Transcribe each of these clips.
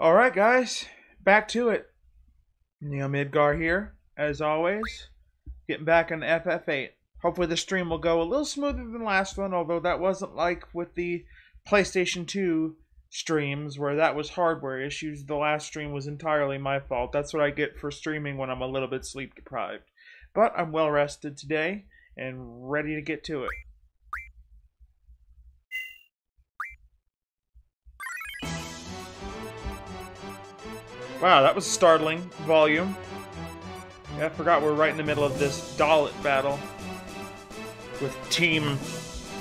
All right, guys, back to it. Neo Midgar here, as always, getting back on FF8. Hopefully, the stream will go a little smoother than last one, although that wasn't like with the PlayStation 2 streams where that was hardware issues. The last stream was entirely my fault. That's what I get for streaming when I'm a little bit sleep deprived. But I'm well rested today and ready to get to it. Wow, that was startling volume. Yeah, I forgot we're right in the middle of this Dollet battle with Team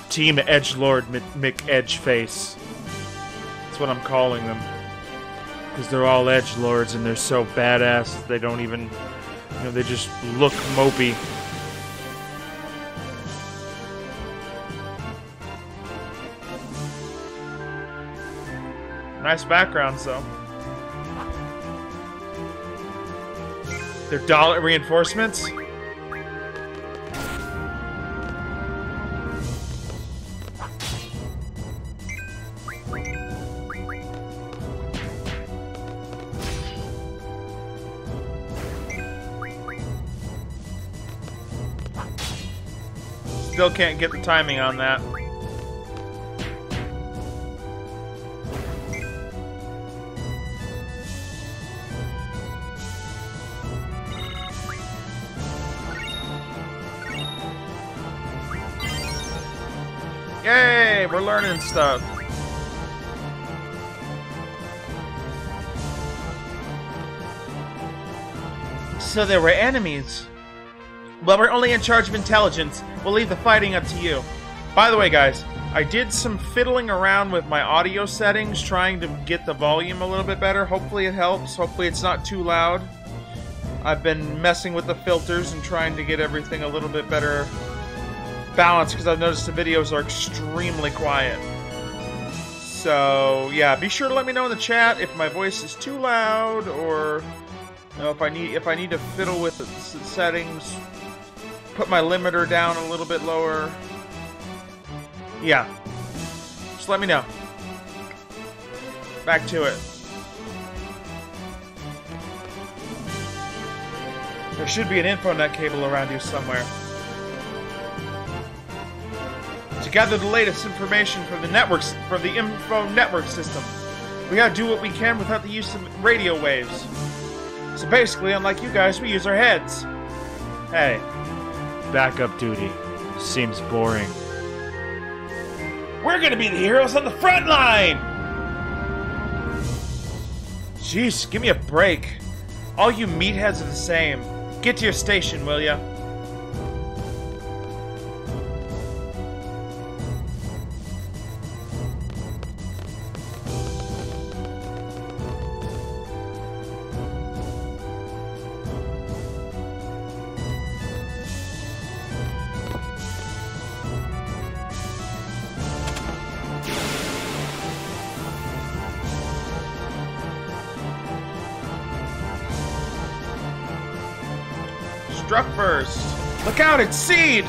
Team Edge Lord Mick Edgeface. That's what I'm calling them because they're all Edge Lords and they're so badass. They don't even, you know, they just look mopey. Nice backgrounds, though. They're Dollet reinforcements? Still can't get the timing on that. Learning stuff. So there were enemies. Well, we're only in charge of intelligence. We'll leave the fighting up to you. By the way, guys, I did some fiddling around with my audio settings, trying to get the volume a little bit better. Hopefully it helps. Hopefully it's not too loud. I've been messing with the filters and trying to get everything a little bit better balanced because I've noticed the videos are extremely quiet. So yeah, be sure to let me know in the chat if my voice is too loud or you know, if I need if I need to fiddle with the settings put my limiter down a little bit lower. Yeah. Just let me know. Back to it. There should be an infonet cable around you somewhere. To gather the latest information from the networks from the info network system. We gotta do what we can without the use of radio waves. So basically, unlike you guys, we use our heads. Hey, Backup duty. Seems boring. We're gonna be the heroes on the front line! Jeez, give me a break. All you meatheads are the same. Get to your station, will ya? Struck first. Look out, it's Seed!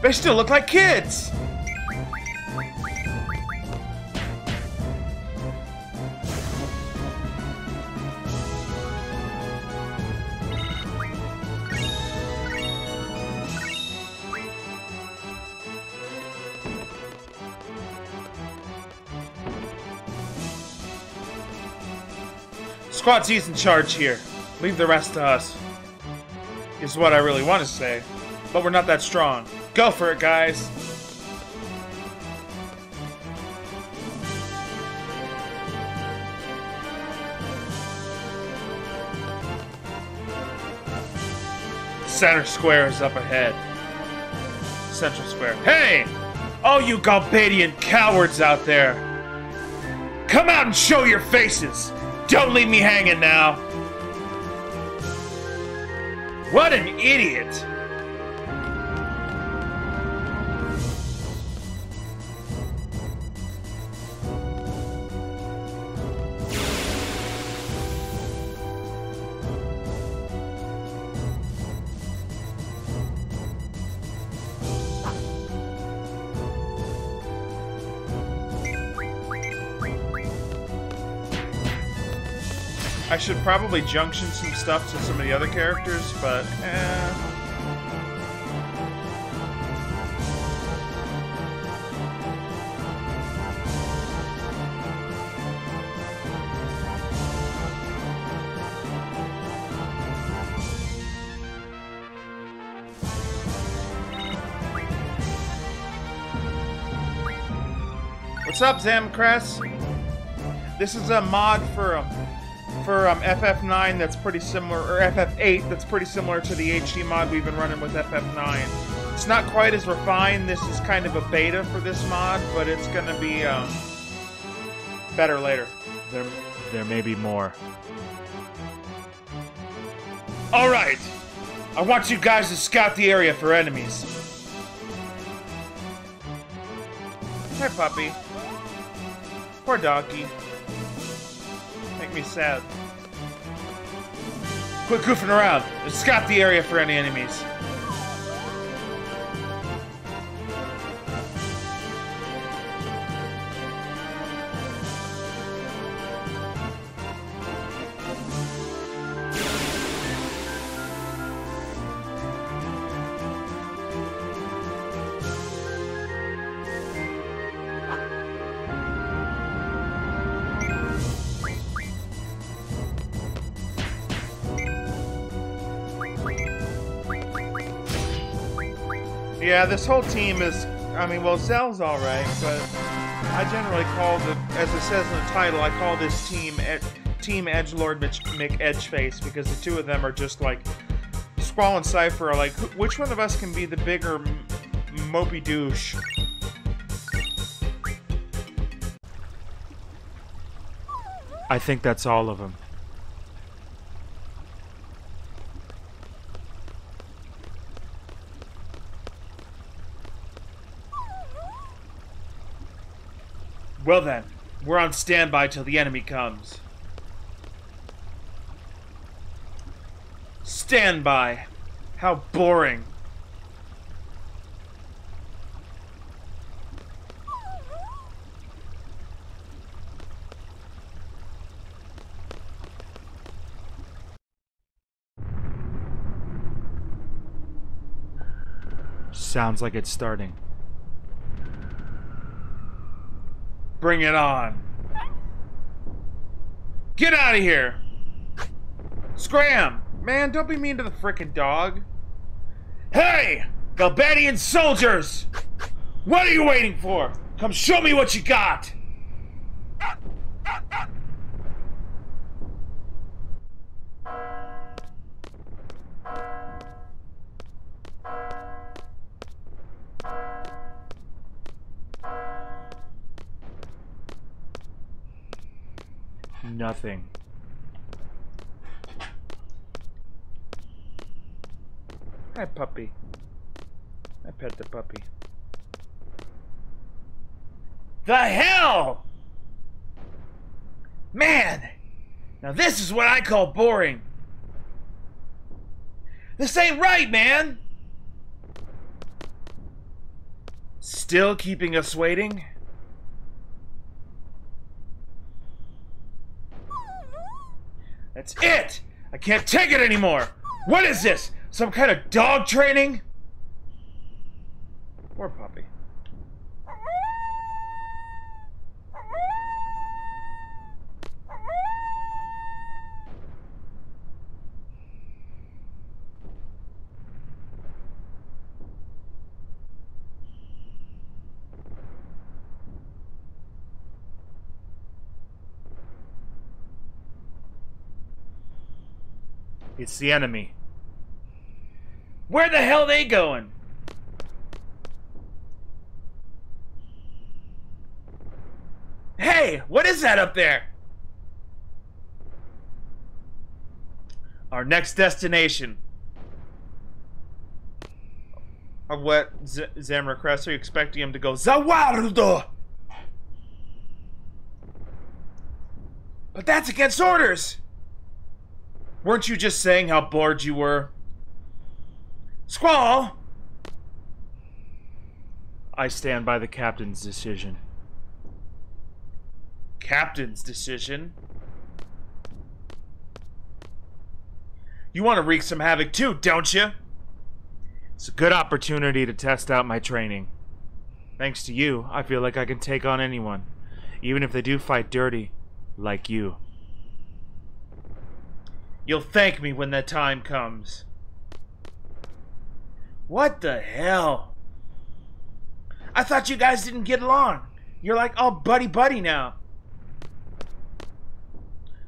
They still look like kids! Squad C's in charge here. Leave the rest to us. Is what I really want to say. But we're not that strong. Go for it, guys. Center Square is up ahead. Central Square. Hey! All you Galbadian cowards out there! Come out and show your faces! Don't leave me hanging now! What an idiot! Should probably junction some stuff to some of the other characters, but eh. What's up, Zamcrest? This is a mod for um, for um, FF9 that's pretty similar, or FF8 that's pretty similar to the HD mod we've been running with FF9. It's not quite as refined. This is kind of a beta for this mod, but it's going to be um, better later. There, there may be more. All right, I want you guys to scout the area for enemies. Hi, puppy. Poor doggy. Me sad. Quit goofing around. Let's scout the area for any enemies. Yeah, this whole team is. I mean, well, Zell's alright, but I generally call the, as it says in the title, I call this team Ed, Team Edgelord Mitch, McEdgeface because the two of them are just like Squall and Seifer are like, which one of us can be the bigger mopey douche? I think that's all of them. Well then, we're on standby till the enemy comes. Standby. How boring. Sounds like it's starting. Bring it on. Get out of here! Scram! Man, don't be mean to the frickin' dog. Hey! Galbadian soldiers! What are you waiting for? Come show me what you got! Nothing. Hi, puppy. I pet the puppy. The hell! Man! Now this is what I call boring. This ain't right, man! Still keeping us waiting? That's it! I can't take it anymore! What is this? Some kind of dog training? Poor puppy. It's the enemy. Where the hell they going? Hey, what is that up there? Our next destination. Of what Z- Zamra Crest are you expecting him to go Zawardo? But that's against orders. Weren't you just saying how bored you were? Squall! I stand by the captain's decision. Captain's decision. You want to wreak some havoc too, don't you? It's a good opportunity to test out my training. Thanks to you, I feel like I can take on anyone, even if they do fight dirty, like you. You'll thank me when that time comes. What the hell? I thought you guys didn't get along. You're like all buddy buddy now.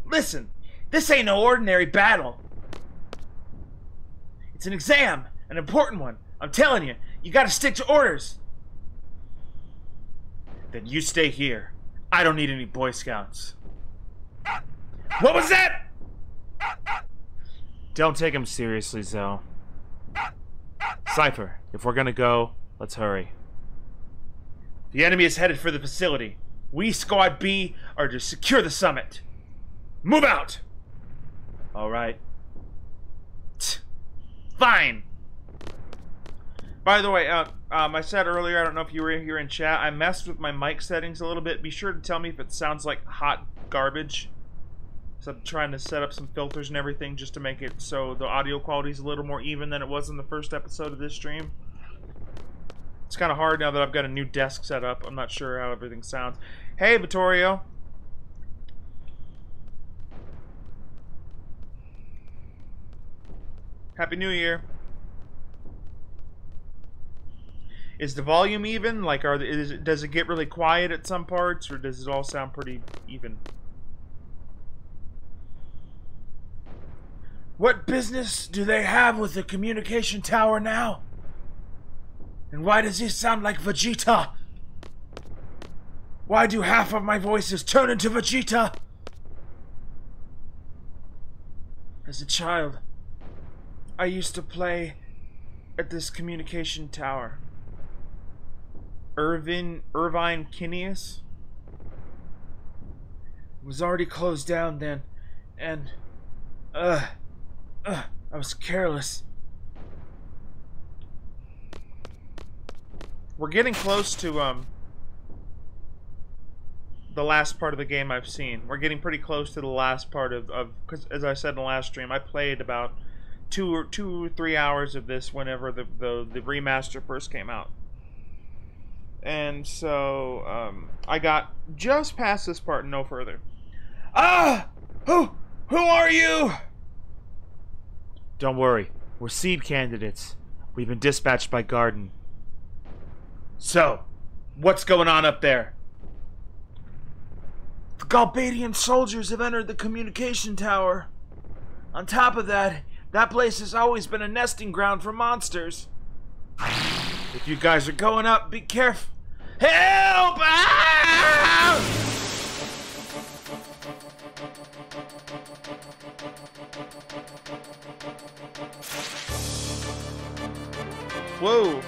Listen, this ain't no ordinary battle. It's an exam, an important one. I'm telling you, you gotta stick to orders. Then you stay here. I don't need any Boy Scouts. What was that? Don't take him seriously, Zell. Seifer, if we're gonna go, let's hurry. The enemy is headed for the facility. We, Squad B, are to secure the summit. Move out! Alright. Fine! By the way, uh, um, I said earlier, I don't know if you were here in chat, I messed with my mic settings a little bit. Be sure to tell me if it sounds like hot garbage. So I'm trying to set up some filters and everything just to make it so the audio quality is a little more even than it was in the first episode of this stream. It's kind of hard now that I've got a new desk set up. I'm not sure how everything sounds. Hey, Vittorio. Happy New Year. Is the volume even? Like, are the, is it, does it get really quiet at some parts, or does it all sound pretty even? What business do they have with the communication tower now? And why does he sound like Vegeta? Why do half of my voices turn into Vegeta? As a child, I used to play at this communication tower. Irvin Irvine Kineas was already closed down then, and uh, uh I was careless. We're getting close to um the last part of the game I've seen. We're getting pretty close to the last part of of because as I said in the last stream, I played about two or two or three hours of this whenever the the, the remaster first came out. And so um, I got just past this part and no further. Ah! Who who are you? Don't worry, we're seed candidates. We've been dispatched by Garden. So, what's going on up there? The Galbadian soldiers have entered the communication tower. On top of that, that place has always been a nesting ground for monsters. If you guys are going up, be careful. Help! Ah! Whoa.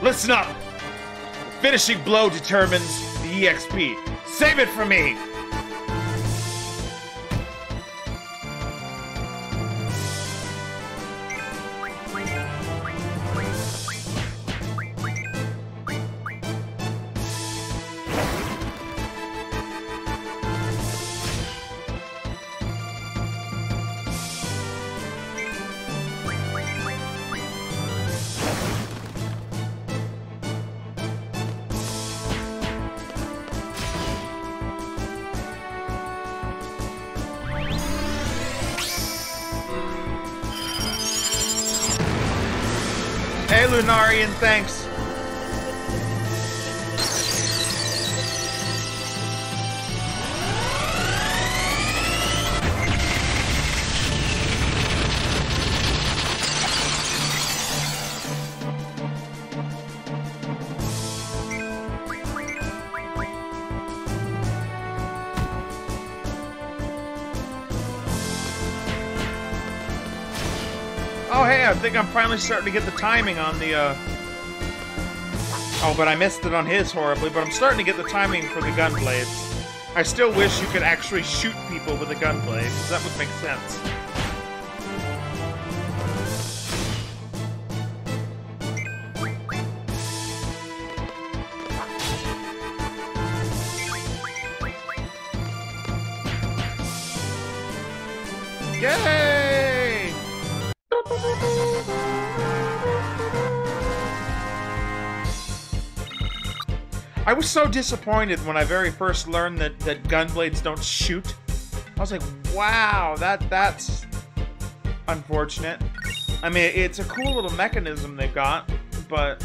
Listen up. The finishing blow determines the EXP. Save it for me. Thanks. Oh, hey, I think I'm finally starting to get the timing on the, uh... Oh, but I missed it on his horribly, but I'm starting to get the timing for the gun blades. I still wish you could actually shoot people with a gun blade, because that would make sense. So disappointed when I very first learned that, that gunblades don't shoot. I was like, wow, that that's unfortunate. I mean, it's a cool little mechanism they've got, but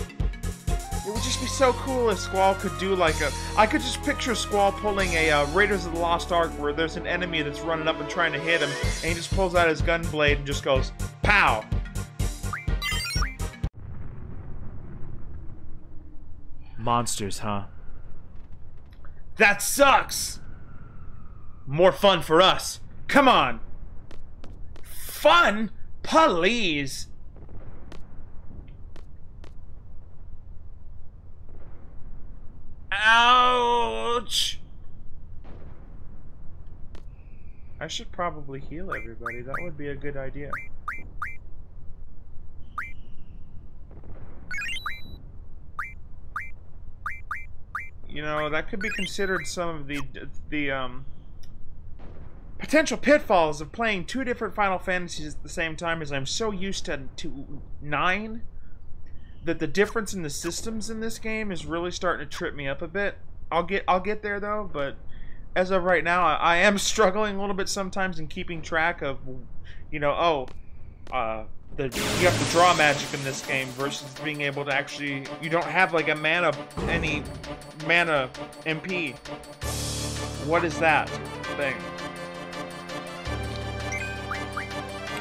it would just be so cool if Squall could do like a. I could just picture Squall pulling a uh, Raiders of the Lost Ark where there's an enemy that's running up and trying to hit him, and he just pulls out his gun blade and just goes, pow! Monsters, huh? That sucks! More fun for us. Come on! Fun? Please! Ouch! I should probably heal everybody. That would be a good idea. You know, that could be considered some of the the um potential pitfalls of playing two different Final Fantasies at the same time as I'm so used to, to 9 that the difference in the systems in this game is really starting to trip me up a bit. I'll get I'll get there though, but as of right now, I, I am struggling a little bit sometimes in keeping track of, you know, oh, uh, the you have to draw magic in this game versus being able to actually you don't have like a mana any mana MP. What is that thing?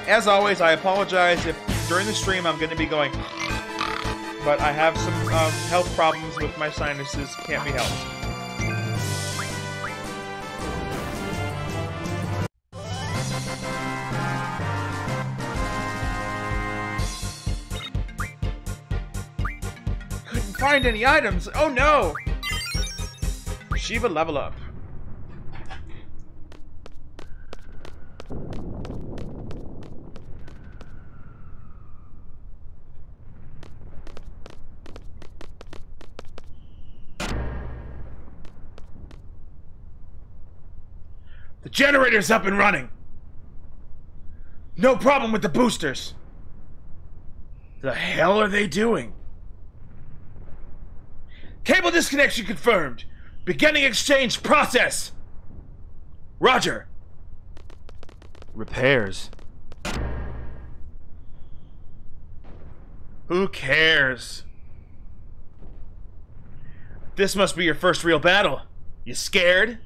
As always, I apologize if during the stream I'm going to be going, but I have some um, health problems with my sinuses. Can't be helped. Find any items. Oh no! Shiva level up. The generator's up and running. No problem with the boosters. The hell are they doing? Cable disconnection confirmed. Beginning exchange process. Roger. Repairs. Who cares? This must be your first real battle. You scared?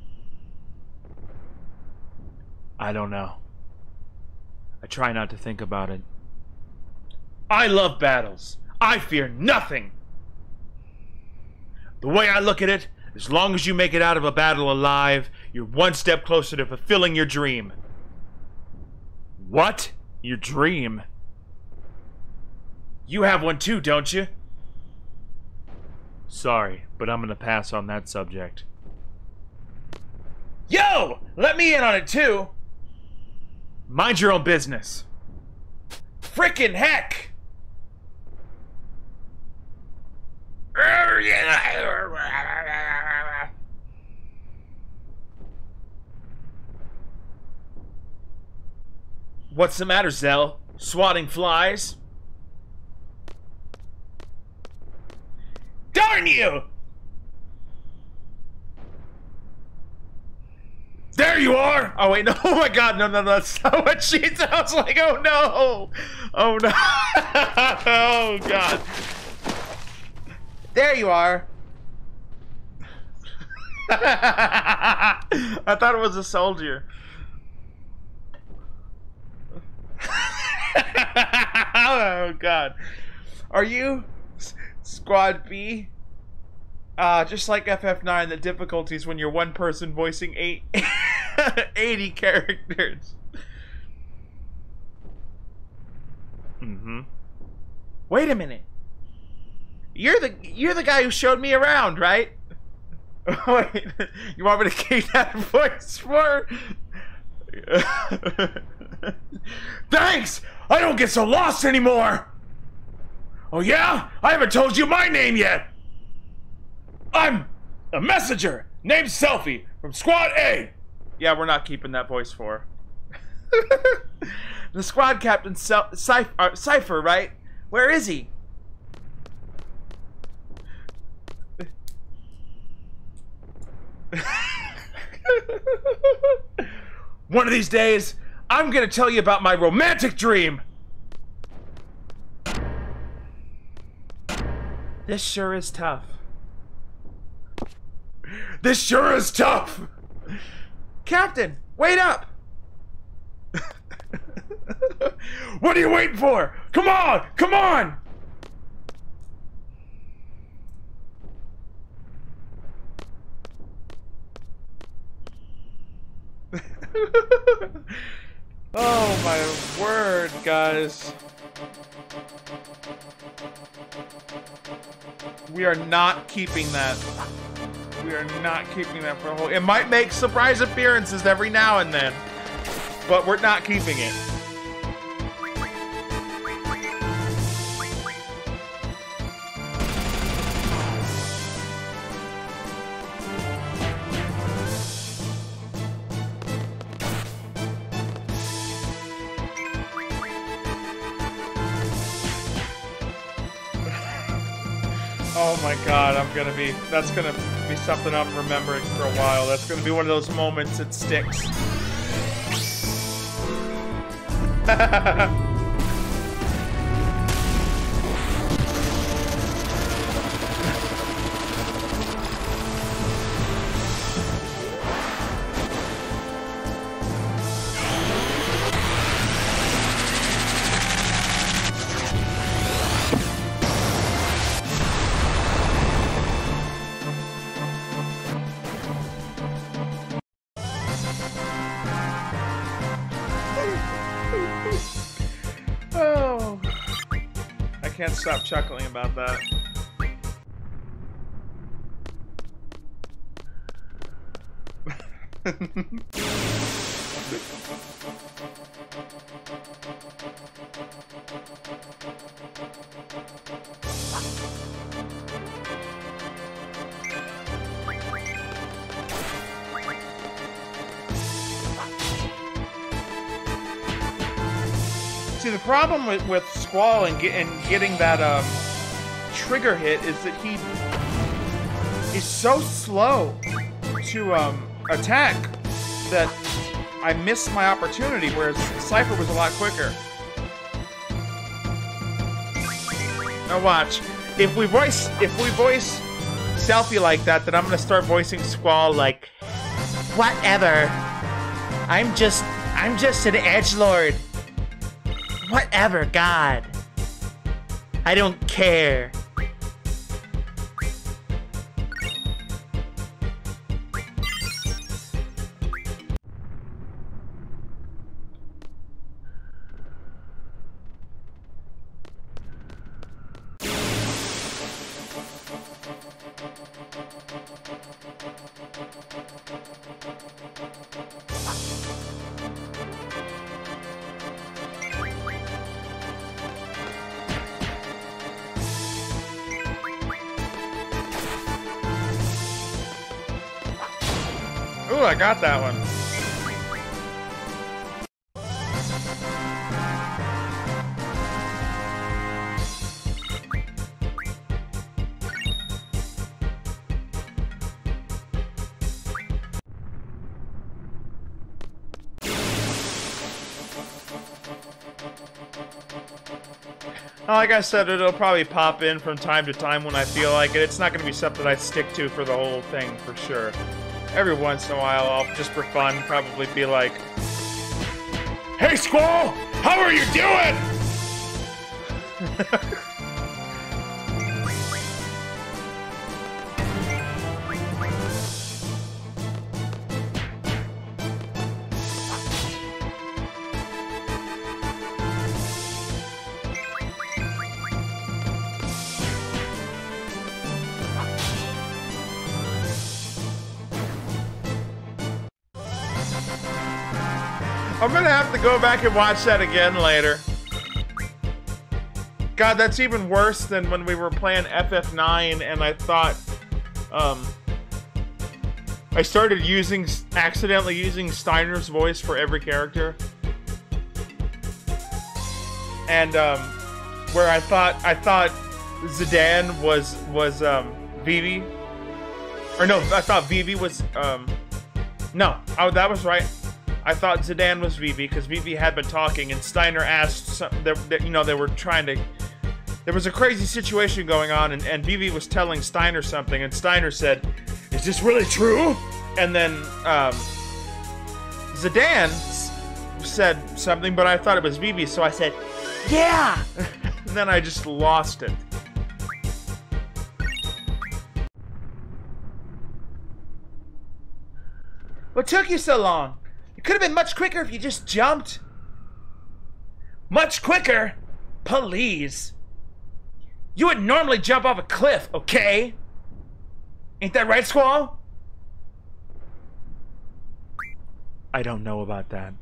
I don't know. I try not to think about it. I love battles. I fear nothing. The way I look at it, as long as you make it out of a battle alive, you're one step closer to fulfilling your dream. What? Your dream? You have one too, don't you? Sorry, but I'm gonna pass on that subject. Yo! Let me in on it too! Mind your own business. Frickin' heck! What's the matter, Zell? Swatting flies? Darn you! There you are! Oh wait, no, oh my god, no, no, no, that's not what she sounds like, oh no! Oh no! oh god. There you are! I thought it was a soldier. oh god. Are you Squad B? Uh, just like FF9, the difficulties when you're one person voicing eight, 80 characters. Mm-hmm. Wait a minute. You're the you're the guy who showed me around, right? Wait, you want me to keep that voice for? Thanks! I don't get so lost anymore! Oh yeah? I haven't told you my name yet! I'm a messenger named Selphie from Squad A! Yeah, we're not keeping that voice for. the squad captain, Seifer, uh, Seifer, right? Where is he? One of these days, I'm gonna tell you about my romantic dream! This sure is tough. This sure is tough! Captain, wait up! what are you waiting for? Come on! Come on! oh my word, guys. We are not keeping that. We are not keeping that for a whole... It might make surprise appearances every now and then, but we're not keeping it. My god, I'm gonna be. That's gonna be something I'm remembering for a while. That's gonna be one of those moments that sticks. can't stop chuckling about that. See, the problem with, with Squall and, and getting that um, trigger hit is that he he's so slow to um, attack that I missed my opportunity, whereas Seifer was a lot quicker. Now watch. If we voice if we voice Selphie like that, then I'm gonna start voicing Squall like Whatever. I'm just I'm just an edge lord. Whatever, God. I don't care. Like I said, it'll probably pop in from time to time when I feel like it. It's not going to be something I stick to for the whole thing, for sure every once in a while, I'll just for fun probably be like, Hey Squall, how are you doing? have to go back and watch that again later. God, that's even worse than when we were playing FF9 and I thought, um, I started using, accidentally using Steiner's voice for every character. and um, where I thought I thought Zidane was was um, Vivi, or no, I thought Vivi was um, no, oh that was right. I thought Zidane was Vivi because Vivi had been talking, and Steiner asked something. That, you know, they were trying to. There was a crazy situation going on, and, and Vivi was telling Steiner something, and Steiner said, "Is this really true?" And then um, Zidane said something, but I thought it was Vivi, so I said, "Yeah." and then I just lost it. What took you so long? It could have been much quicker if you just jumped. Much quicker? Please. You would normally jump off a cliff, okay? Ain't that right, Squall? I don't know about that.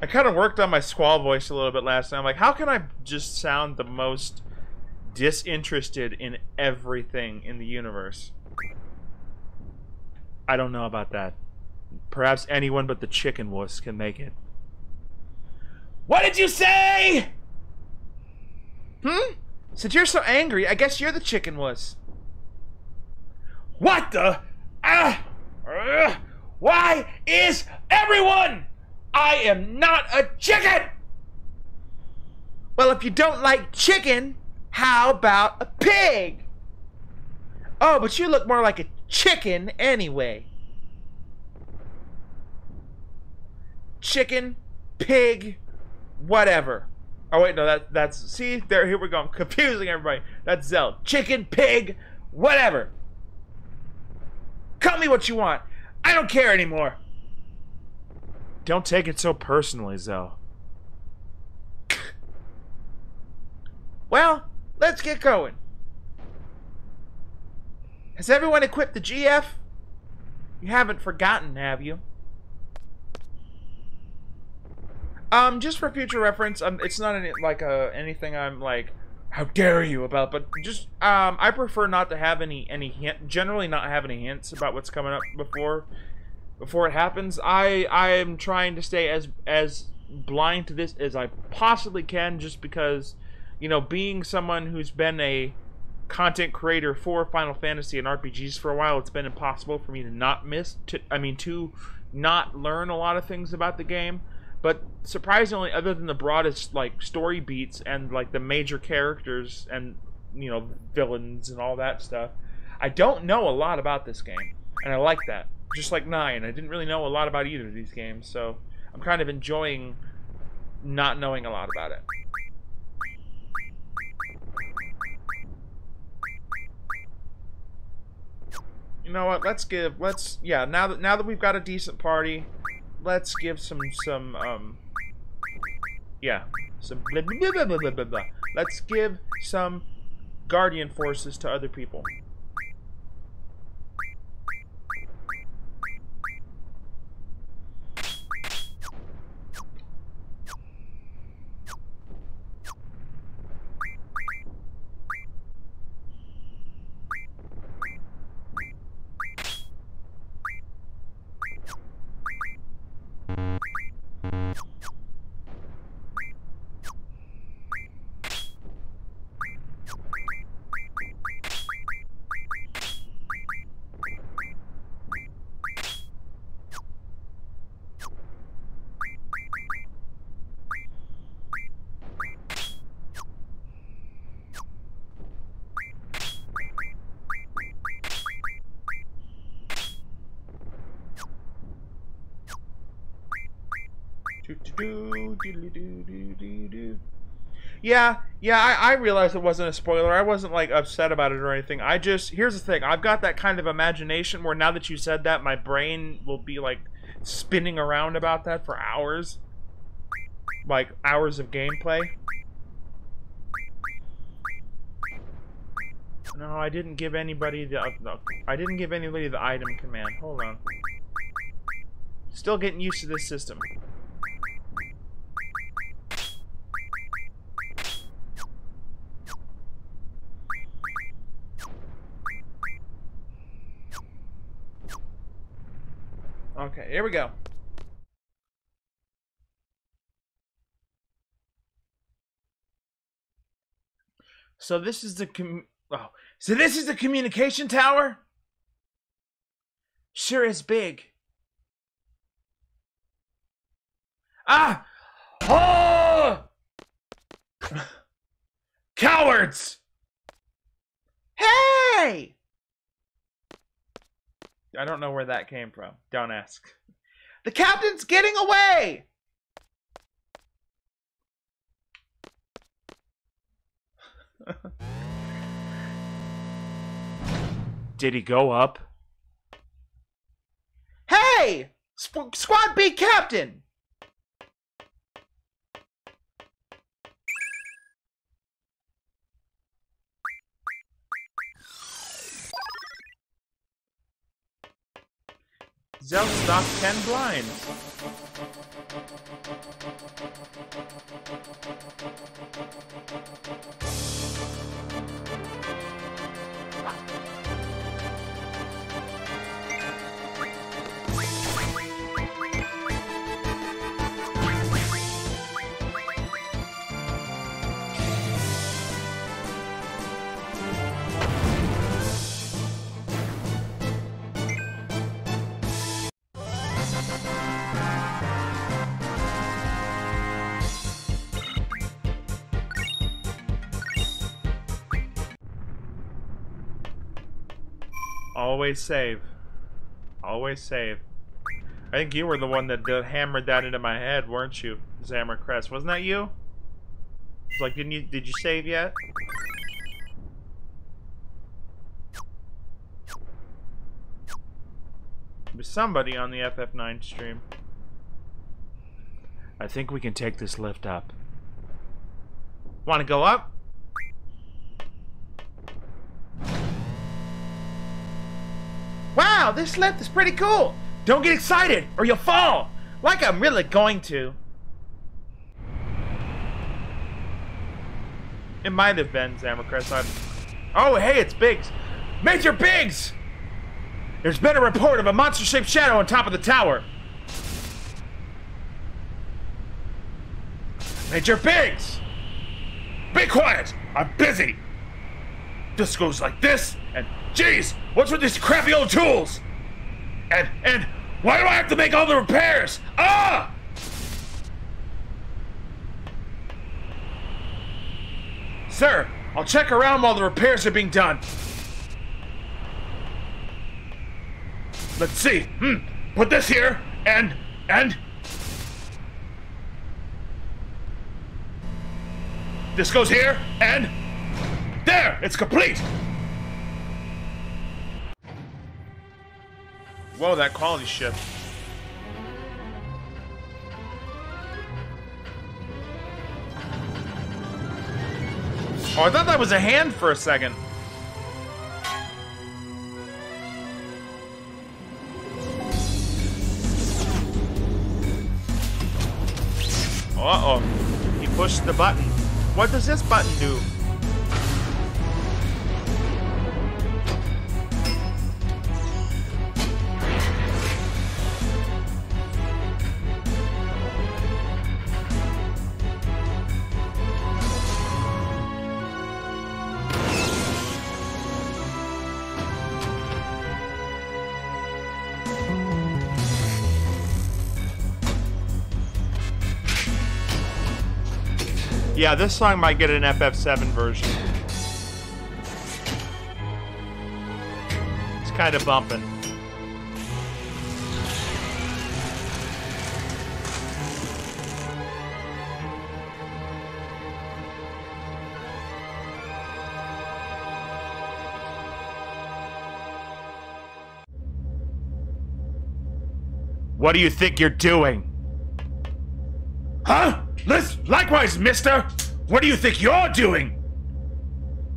I kind of worked on my Squall voice a little bit last time. Like, how can I just sound the most disinterested in everything in the universe? I don't know about that. Perhaps anyone but the chicken wuss can make it. What did you say? Hmm? Since you're so angry, I guess you're the chicken wuss. What the? Ah! Ugh. why is everyone? I am not a chicken! Well, if you don't like chicken, how about a pig? Oh, but you look more like a chicken anyway. Chicken, pig, whatever. Oh wait, no, that that's see there. Here we go. I'm confusing everybody. That's Zell. Chicken, pig, whatever. Call me what you want. I don't care anymore. Don't take it so personally, Zell. Well, let's get going. Has everyone equipped the GF? You haven't forgotten, have you? Um, just for future reference, um, it's not any, like uh, anything I'm like, how dare you about, but just um, I prefer not to have any any hint, generally not have any hints about what's coming up before before it happens. I I am trying to stay as as blind to this as I possibly can, just because you know, being someone who's been a content creator for Final Fantasy and RPGs for a while, it's been impossible for me to not miss. To, I mean, to not learn a lot of things about the game. But surprisingly, other than the broadest like story beats and like the major characters and you know villains and all that stuff, I don't know a lot about this game, and I like that. Just like Nine, I didn't really know a lot about either of these games, so I'm kind of enjoying not knowing a lot about it. you know what? Let's give let's yeah, now that now that we've got a decent party, let's give some some um yeah, some blah, blah, blah. Let's give some guardian forces to other people. Yeah, yeah, I, I realized it wasn't a spoiler. I wasn't like upset about it or anything. I just here's the thing. I've got that kind of imagination where now that you said that, my brain will be like spinning around about that for hours. Like hours of gameplay. No, I didn't give anybody the uh, no, I didn't give anybody the item command. Hold on. Still getting used to this system. Okay, here we go. So this is the com- oh, so this is the communication tower? Sure is big. Ah! Oh! Cowards! Hey! I don't know where that came from. Don't ask. The captain's getting away! Did he go up? Hey! Sp- Squad B captain! Zell stock 10 blinds. Always save. Always save. I think you were the one that hammered that into my head, weren't you, Zammer Crest? Wasn't that you? It's like, didn't you? Did you save yet? There's somebody on the FF9 stream. I think we can take this lift up. Want to go up? Wow, this lift is pretty cool. Don't get excited or you'll fall. Like I'm really going to. It might have been Zamacrest. I'm... Oh, hey, it's Biggs. Major Biggs! There's been a report of a monster-shaped shadow on top of the tower. Major Biggs! Be quiet! I'm busy! This goes like this, and geez, what's with these crappy old tools? And, and, why do I have to make all the repairs? Ah! Sir, I'll check around while the repairs are being done. Let's see. Hmm. Put this here, and, and... This goes here, and... There! It's complete! Whoa, that quality ship. Oh, I thought that was a hand for a second. Uh-oh. He pushed the button. What does this button do? Yeah, this song might get an FF7 version. It's kind of bumping. What do you think you're doing? Huh? Likewise, mister! What do you think you're doing?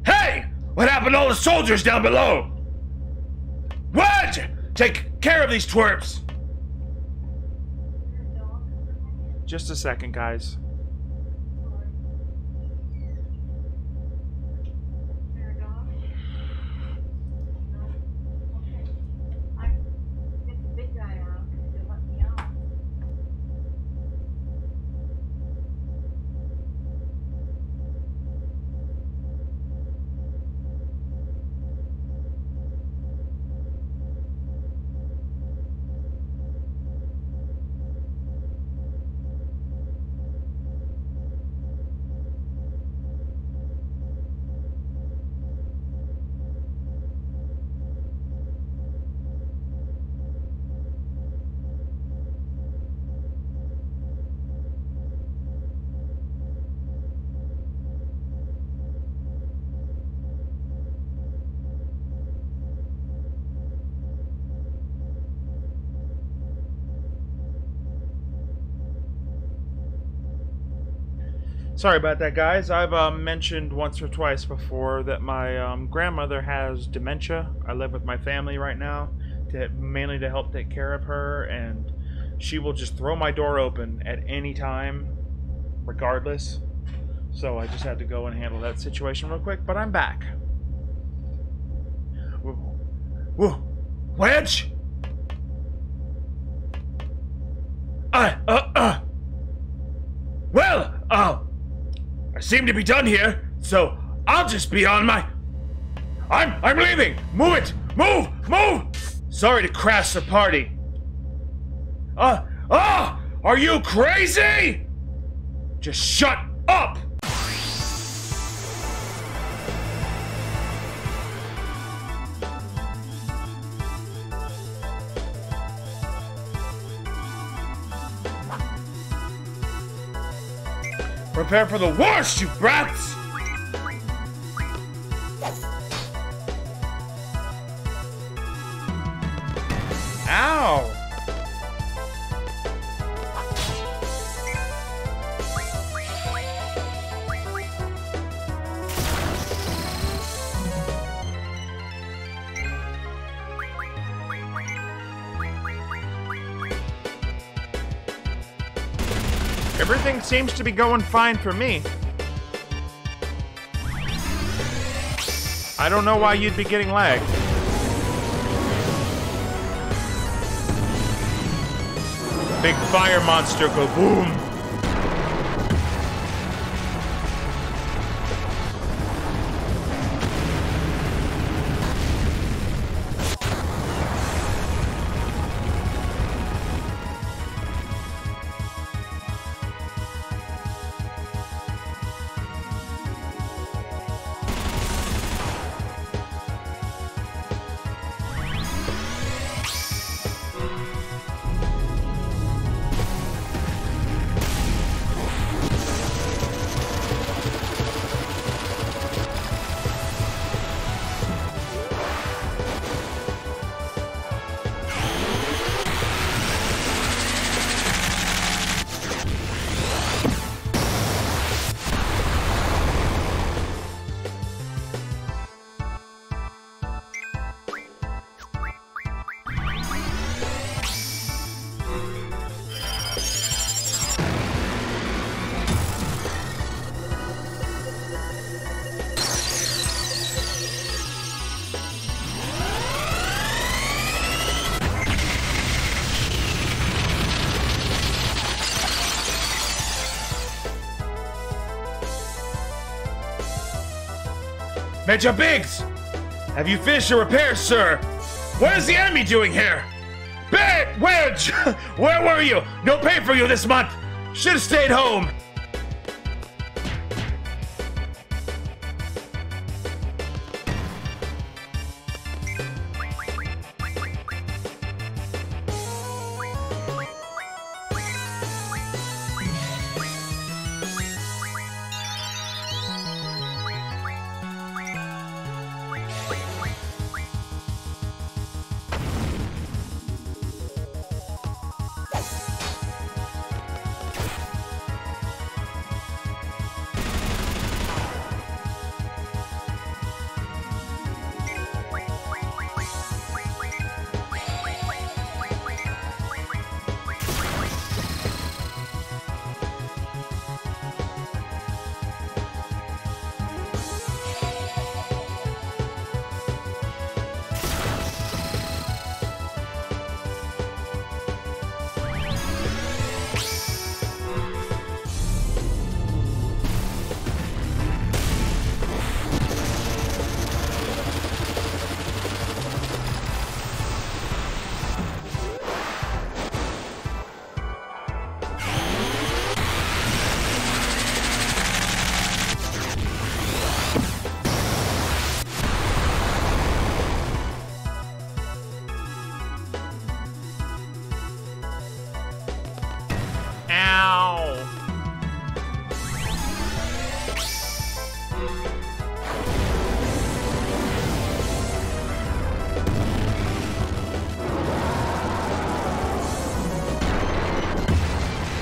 Hey! What happened to all the soldiers down below? What? Take care of these twerps! Just a second, guys. Sorry about that, guys. I've uh, mentioned once or twice before that my um, grandmother has dementia. I live with my family right now, to, mainly to help take care of her, and she will just throw my door open at any time, regardless. So I just had to go and handle that situation real quick, but I'm back. Whoa, Wedge! Uh, uh, uh. Well, I seem to be done here, so I'll just be on my. I'm I'm leaving. Move it. Move. Move. Sorry to crash the party. Uh, ah, uh, are you crazy? Just shut up. Prepare for the worst, you brats! Seems to be going fine for me. I don't know why you'd be getting lagged. Big fire monster go boom. Major Biggs! Have you finished your repairs, sir? What is the enemy doing here? Bad Wedge! Where were you? No pay for you this month! Should have stayed home!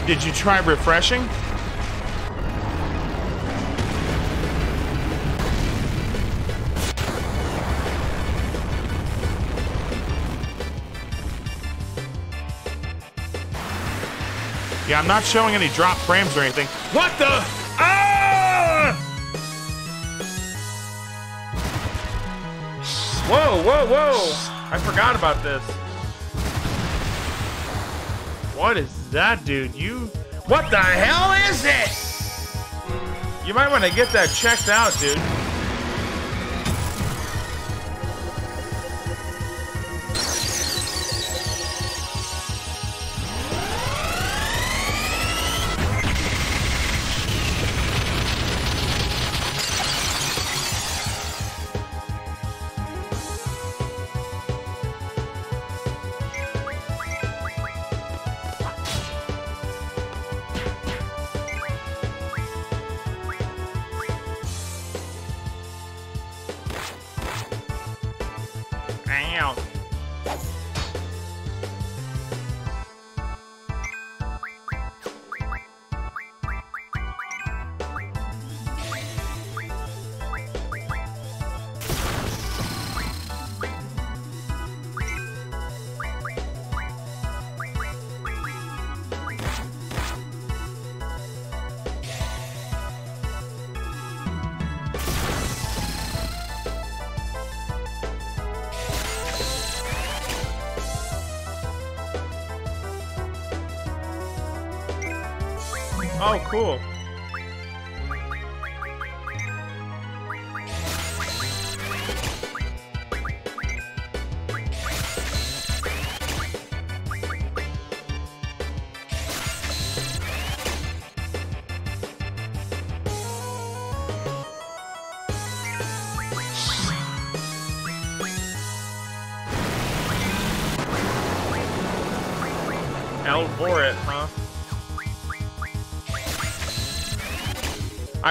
Did you try refreshing? Yeah, I'm not showing any drop frames or anything. What the? Ah! Whoa, whoa, whoa! I forgot about this. What is that, dude? You... What the hell is it? You might want to get that checked out, dude.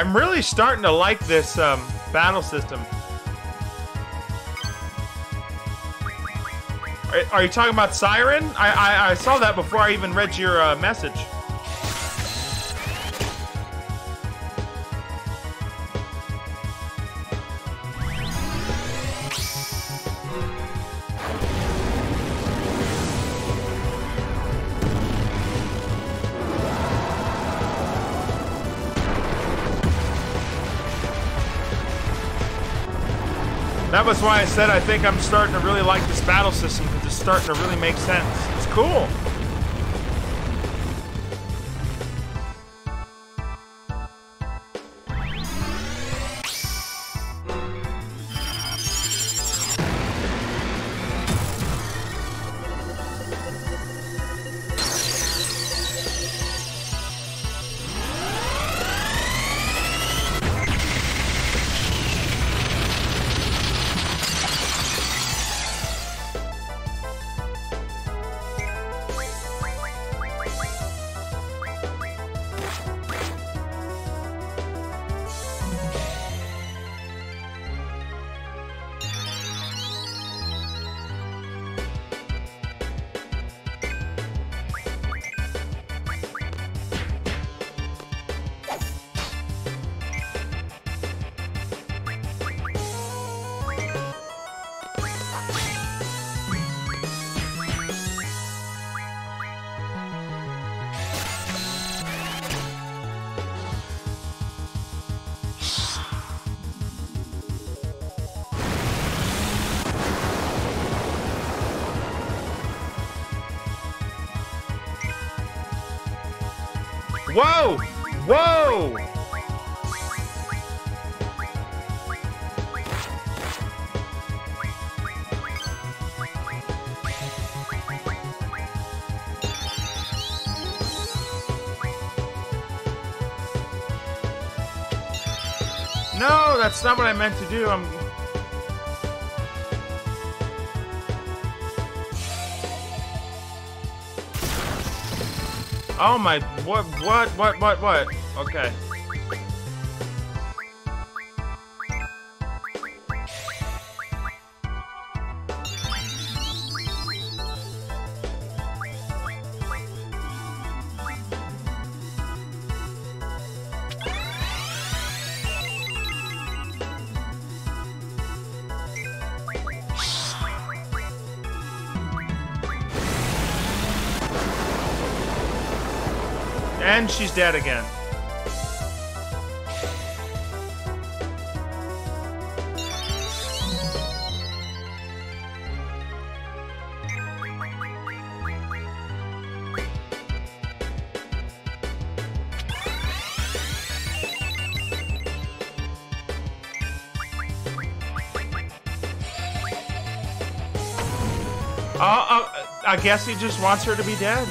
I'm really starting to like this um, battle system. Are, are, you talking about Siren? I, I, I, saw that before I even read your uh, message. That was why I said I think I'm starting to really like this battle system because it's starting to really make sense. It's cool. That's not what I meant to do. I'm Oh my, what, what, what, what, what? Okay. Dead again. Uh, uh, I guess he just wants her to be dead.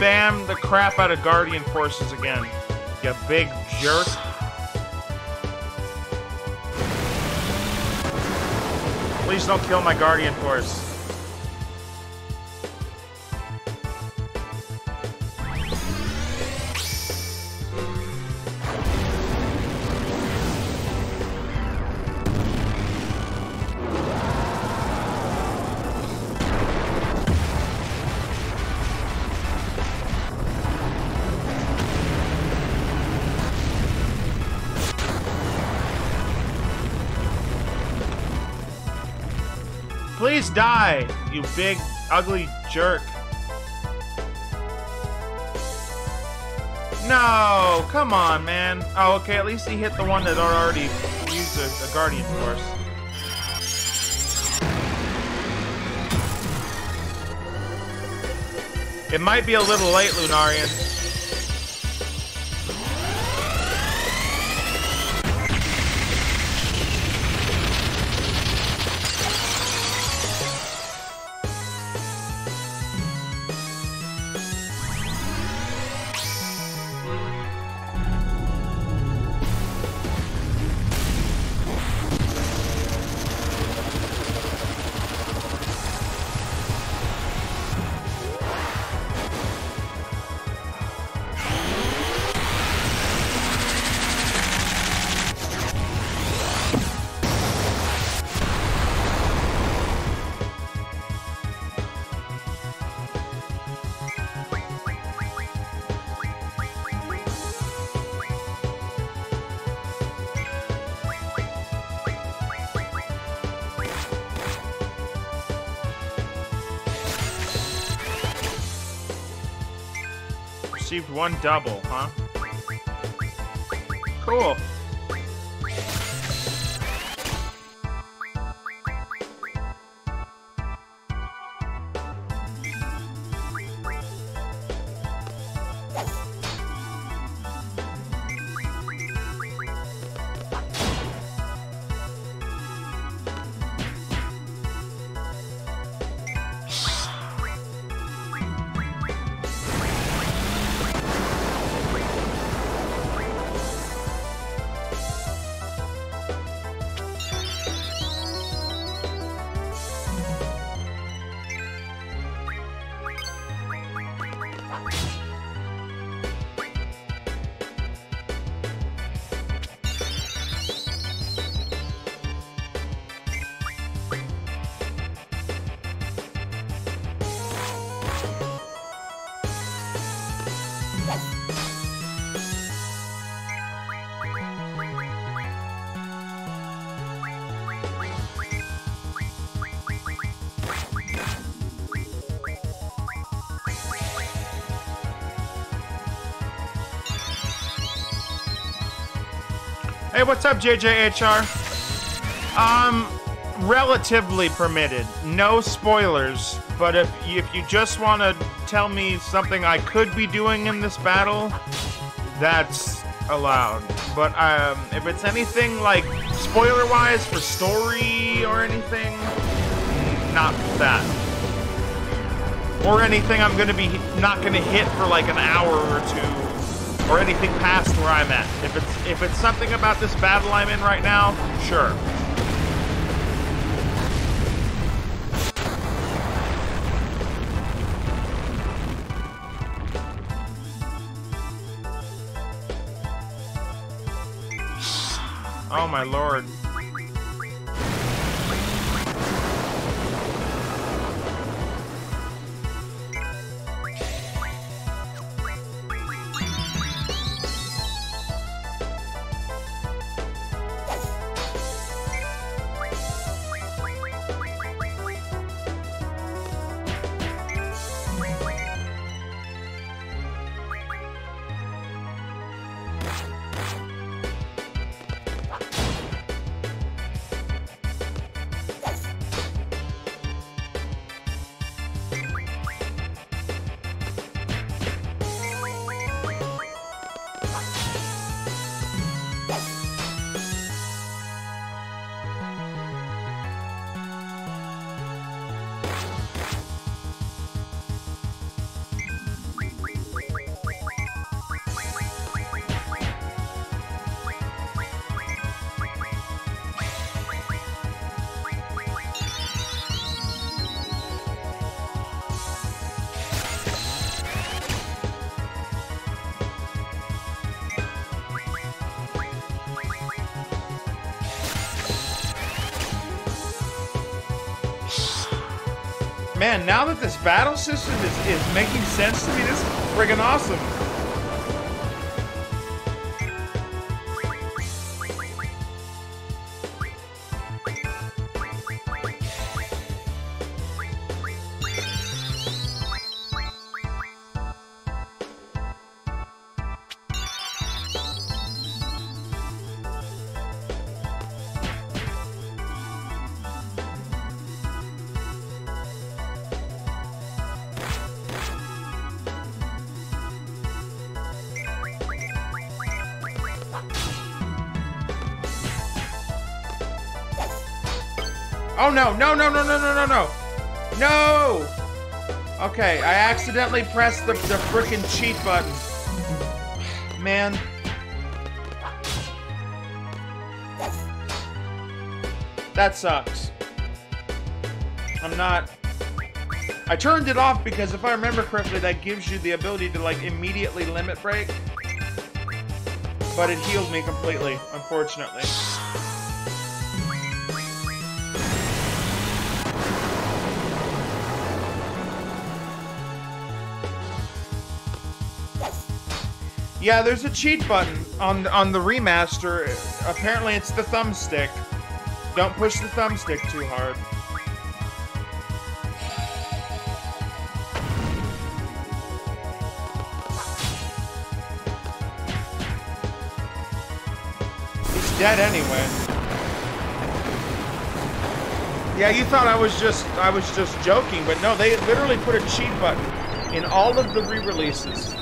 Spam the crap out of Guardian Forces again. You big jerk. Please don't kill my Guardian Force. You big, ugly jerk. No, come on, man. Oh, okay, at least he hit the one that already used a, a Guardian Force. It might be a little late, Lunarian. One double, huh? What's up, JJHR? Um, relatively permitted. No spoilers, but if if you just want to tell me something I could be doing in this battle, that's allowed. But um, if it's anything like spoiler-wise for story or anything, not that. Or anything I'm gonna be not gonna hit for like an hour or two or anything past where I'm at. If it's if it's something about this battle I'm in right now, sure. Oh my lord. Now that this battle system is, is making sense to me, this is friggin' awesome. No, no, no, no, no, no, no, no! No! Okay, I accidentally pressed the, the frickin' cheat button. Man. That sucks. I'm not... I turned it off because if I remember correctly, that gives you the ability to, like, immediately limit break. But it healed me completely, unfortunately. Yeah, there's a cheat button on on the remaster. Apparently, it's the thumbstick. Don't push the thumbstick too hard. He's dead anyway. Yeah, you thought I was just I was just joking, but no, they literally put a cheat button in all of the re-releases.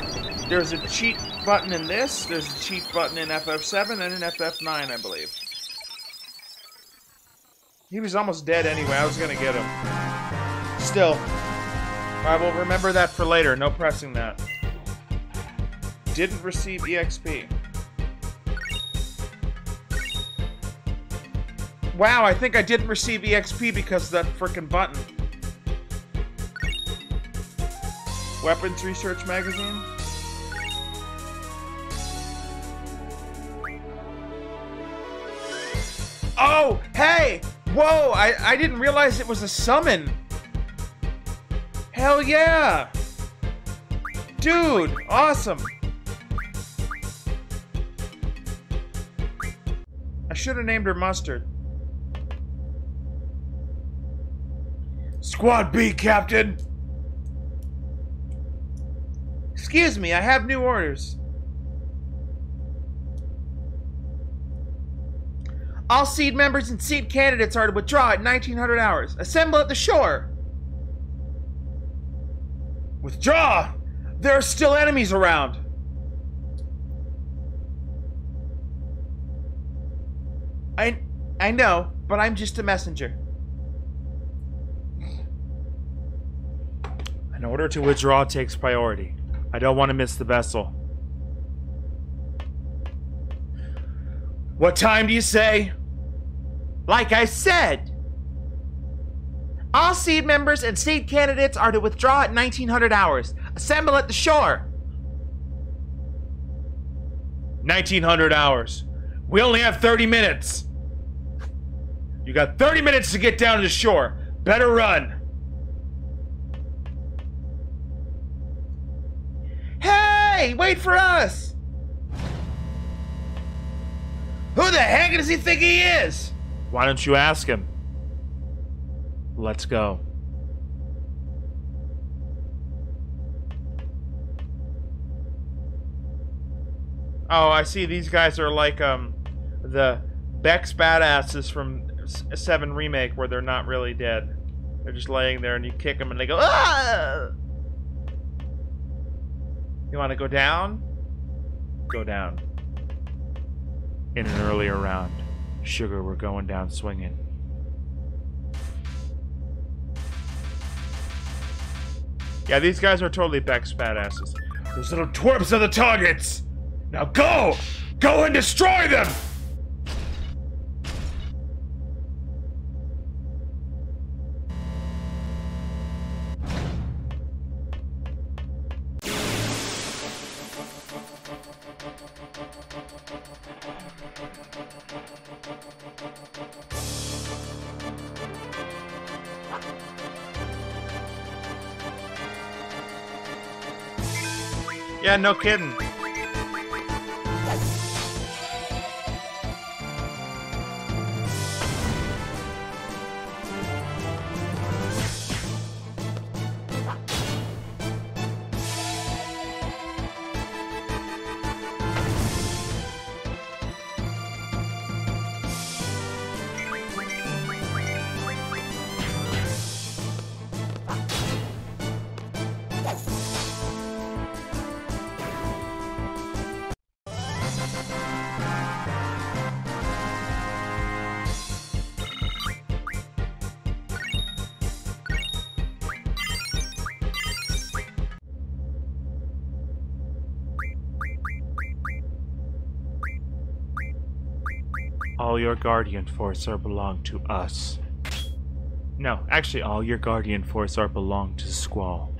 There's a cheat button in this, there's a cheat button in FF7 and in FF9, I believe. He was almost dead anyway, I was gonna get him. Still. I will remember that for later, no pressing that. Didn't receive EXP. Wow, I think I didn't receive EXP because of that frickin' button. Weapons Research Magazine? Oh, hey! Whoa, I, I didn't realize it was a summon. Hell yeah! Dude, awesome. I should have named her Mustard. Squad B, Captain! Excuse me, I have new orders. All SeeD members and SeeD candidates are to withdraw at 1900 hours. Assemble at the shore. Withdraw! There are still enemies around. I I know, but I'm just a messenger. An order to withdraw takes priority. I don't want to miss the vessel. What time do you say? Like I said, all SeeD members and SeeD candidates are to withdraw at 1900 hours. Assemble at the shore. 1900 hours. We only have 30 minutes. You got 30 minutes to get down to the shore. Better run. Hey, wait for us! Who the heck does he think he is? Why don't you ask him? Let's go. Oh, I see. These guys are like um, the Beck's badasses from Seven Remake, where they're not really dead. They're just laying there, and you kick them, and they go ah. You want to go down? Go down. In an earlier round, Sugar, we're going down swinging. Yeah, these guys are totally Beck's badasses. Those little twerps are the targets! Now go! Go and destroy them! No kidding. All your Guardian Force are belong to us. No, actually, all your Guardian Force are belong to Squall.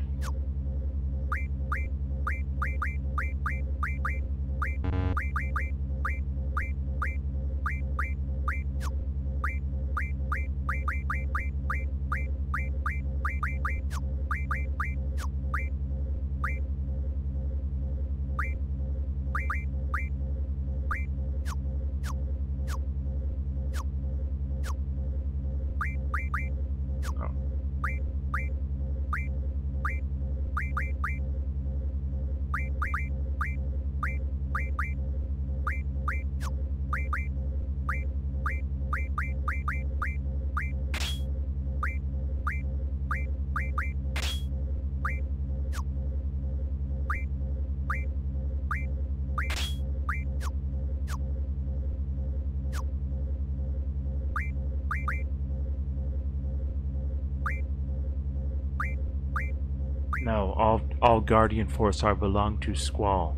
Guardian Force are belong to Squall.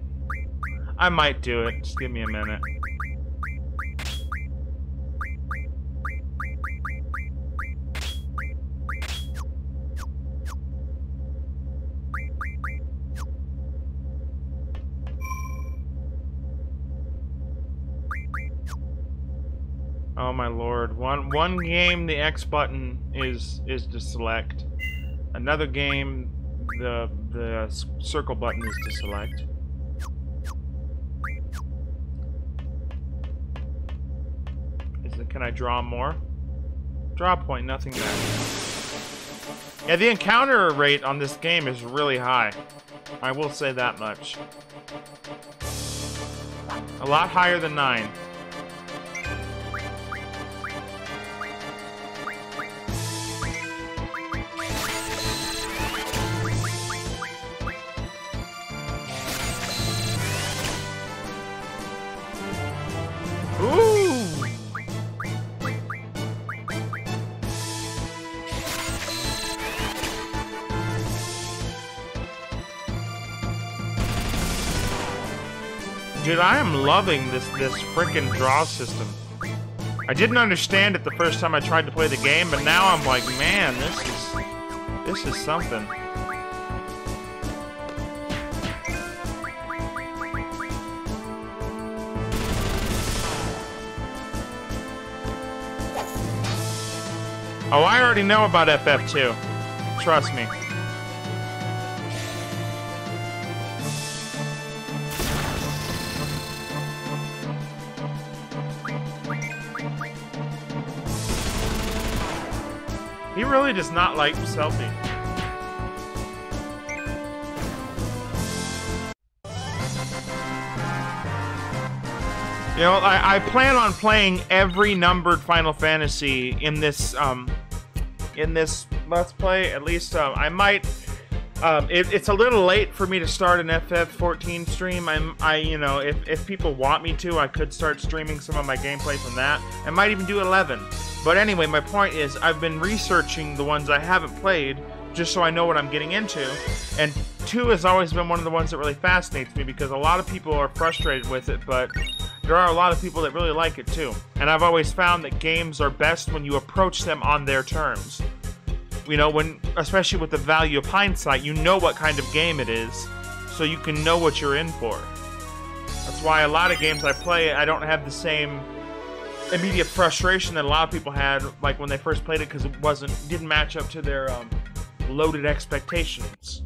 I might do it. Just give me a minute. Oh my lord. One one game the X button is is to select. Another game the the uh, circle button is to select. Is it, can I draw more? Draw point, nothing there. Yeah, the encounter rate on this game is really high. I will say that much. A lot higher than 9. Dude, I am loving this, this freaking draw system. I didn't understand it the first time I tried to play the game, but now I'm like, man, this is... This is something. Oh, I already know about FF2. Trust me. Really does not like Selphie. You know, I, I, plan on playing every numbered Final Fantasy in this um, in this Let's Play. At least um, I might. Um, it, it's a little late for me to start an FF14 stream. I'm, I, you know, if, if people want me to, I could start streaming some of my gameplay from that. I might even do 11. But anyway, my point is, I've been researching the ones I haven't played just so I know what I'm getting into. And 2 has always been one of the ones that really fascinates me because a lot of people are frustrated with it, but there are a lot of people that really like it too. And I've always found that games are best when you approach them on their terms. You know, when especially with the value of hindsight, you know what kind of game it is, so you can know what you're in for. That's why a lot of games I play, I don't have the same immediate frustration that a lot of people had, like when they first played it, because it wasn't didn't match up to their um, loaded expectations.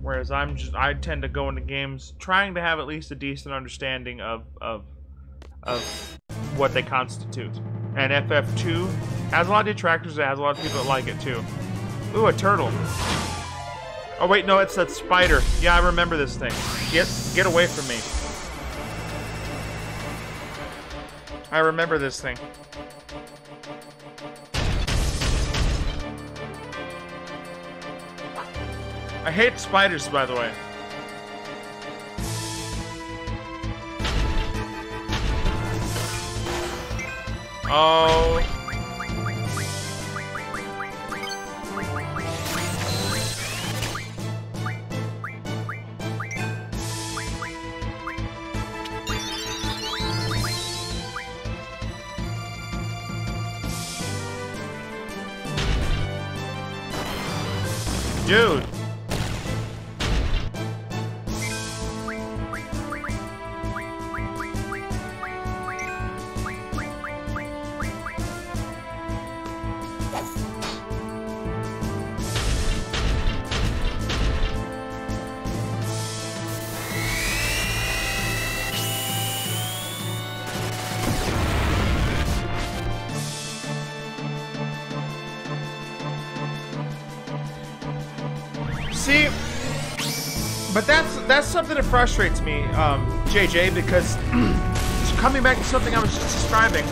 Whereas I'm just I tend to go into games trying to have at least a decent understanding of of of what they constitute. And FF2 has a lot of detractors. It has a lot of people that like it too. Ooh, a turtle. Oh wait, no, it's that spider. Yeah, I remember this thing. Get get away from me. I remember this thing. I hate spiders, by the way. Oh. Dude. Frustrates me, um, JJ, because coming back to something I was just describing,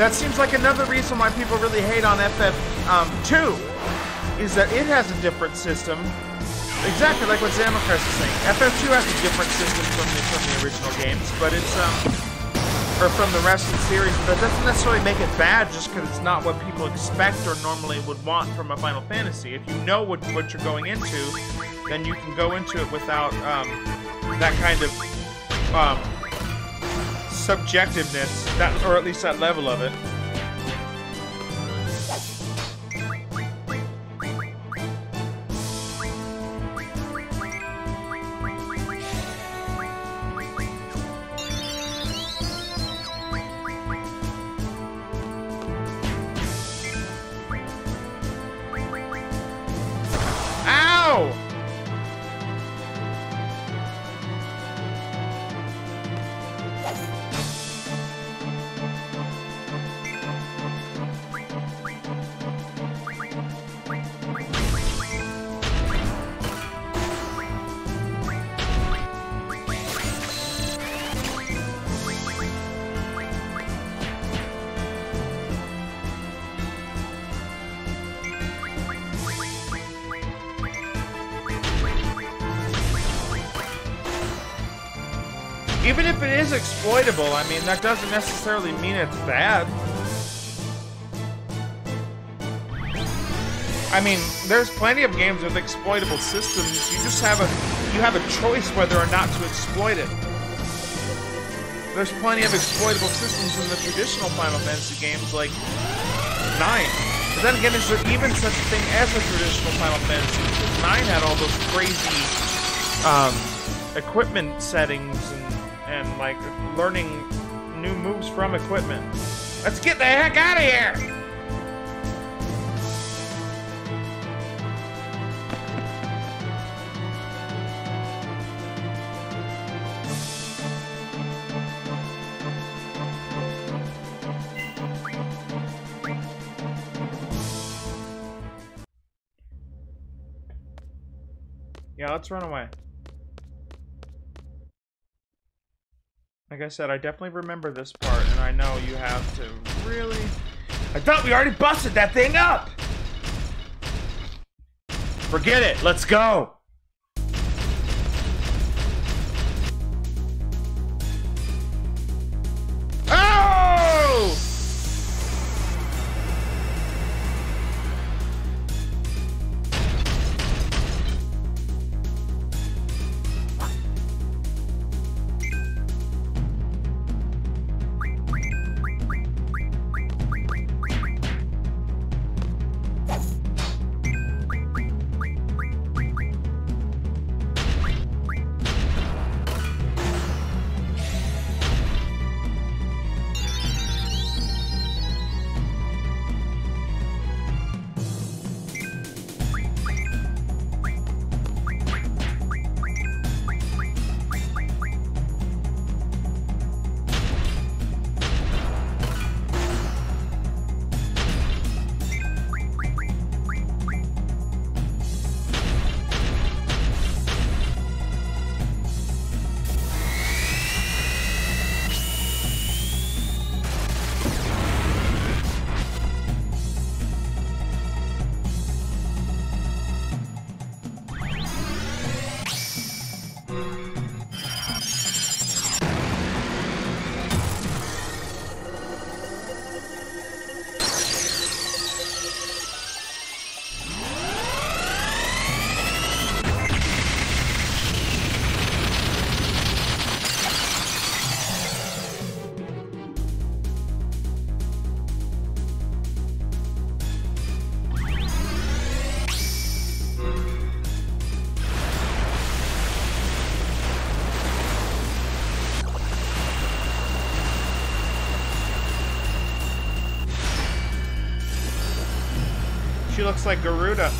that seems like another reason why people really hate on FF2 um, is that it has a different system. Exactly like what Zamocrest is saying. FF2 has a different system from the from the original games, but it's um or from the rest of the series, but that doesn't necessarily make it bad just because it's not what people expect or normally would want from a Final Fantasy. If you know what, what you're going into, then you can go into it without um, that kind of um, subjectiveness, that, or at least that level of it. Even if it is exploitable, I mean, that doesn't necessarily mean it's bad. I mean, there's plenty of games with exploitable systems. You just have a you have a choice whether or not to exploit it. There's plenty of exploitable systems in the traditional Final Fantasy games, like 9. But then again, is there even such a thing as a traditional Final Fantasy? Because 9 had all those crazy um, equipment settings and and like learning new moves from equipment. Let's get the heck out of here! Yeah, let's run away. Like I said, I definitely remember this part, and I know you have to really... I thought we already busted that thing up! Forget it, let's go! Like Garuda.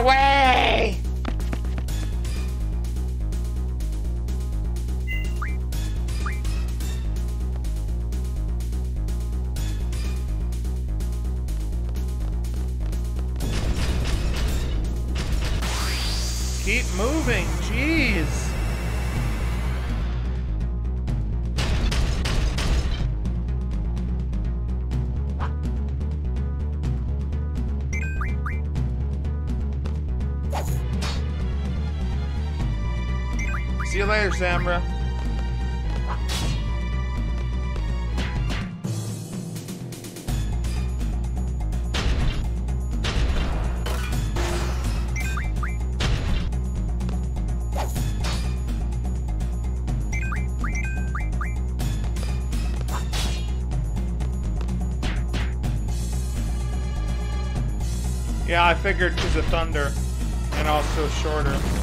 Away! Figured because of thunder and also shorter.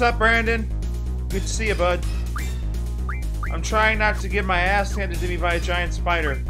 What's up, Brandon? Good to see you, bud. I'm trying not to get my ass handed to me by a giant spider.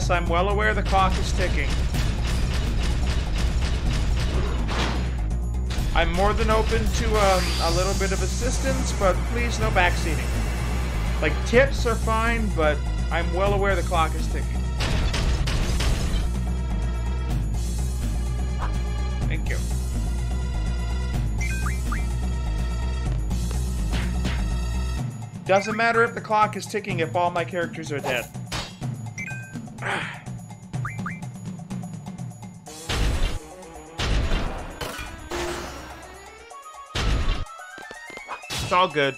Yes, I'm well aware the clock is ticking. I'm more than open to um, a little bit of assistance, but please no backseating. Like, tips are fine, but I'm well aware the clock is ticking. Thank you. Doesn't matter if the clock is ticking if all my characters are dead. All good.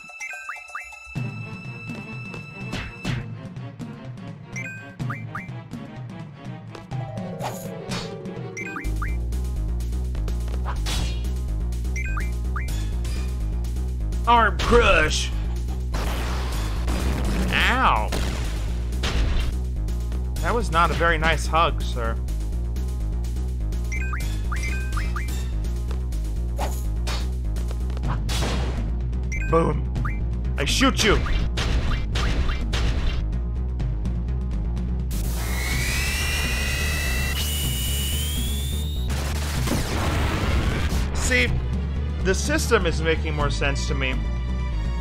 Arm crush. Ow! That was not a very nice hug, sir. Shoot you! See, the system is making more sense to me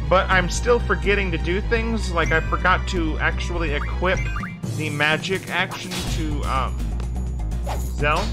but I'm still forgetting to do things. Like I forgot to actually equip the magic action to um, Zell.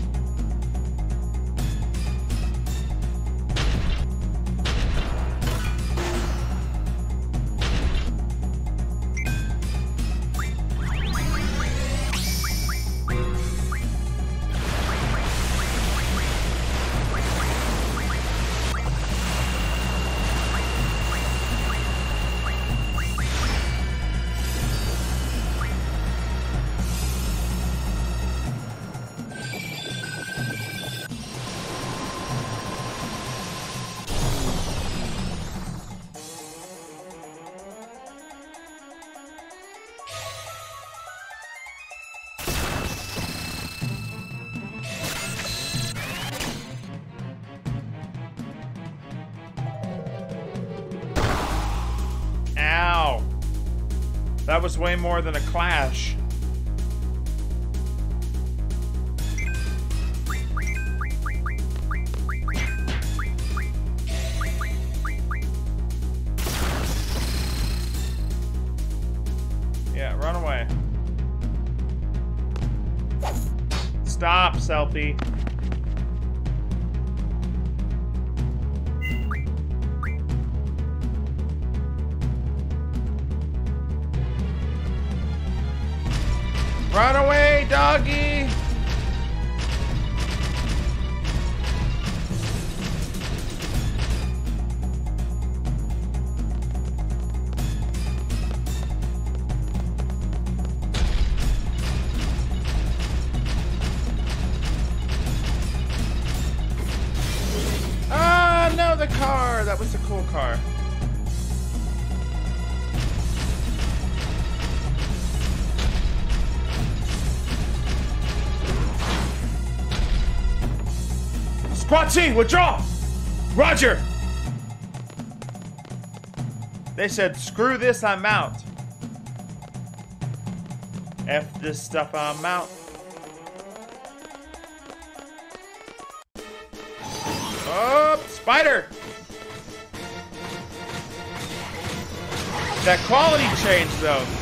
That was way more than a clash. Yeah, run away. Stop, Selphie. Withdraw. Roger. They said, screw this, I'm out. F this stuff, I'm out. Oh, spider! That quality change, though.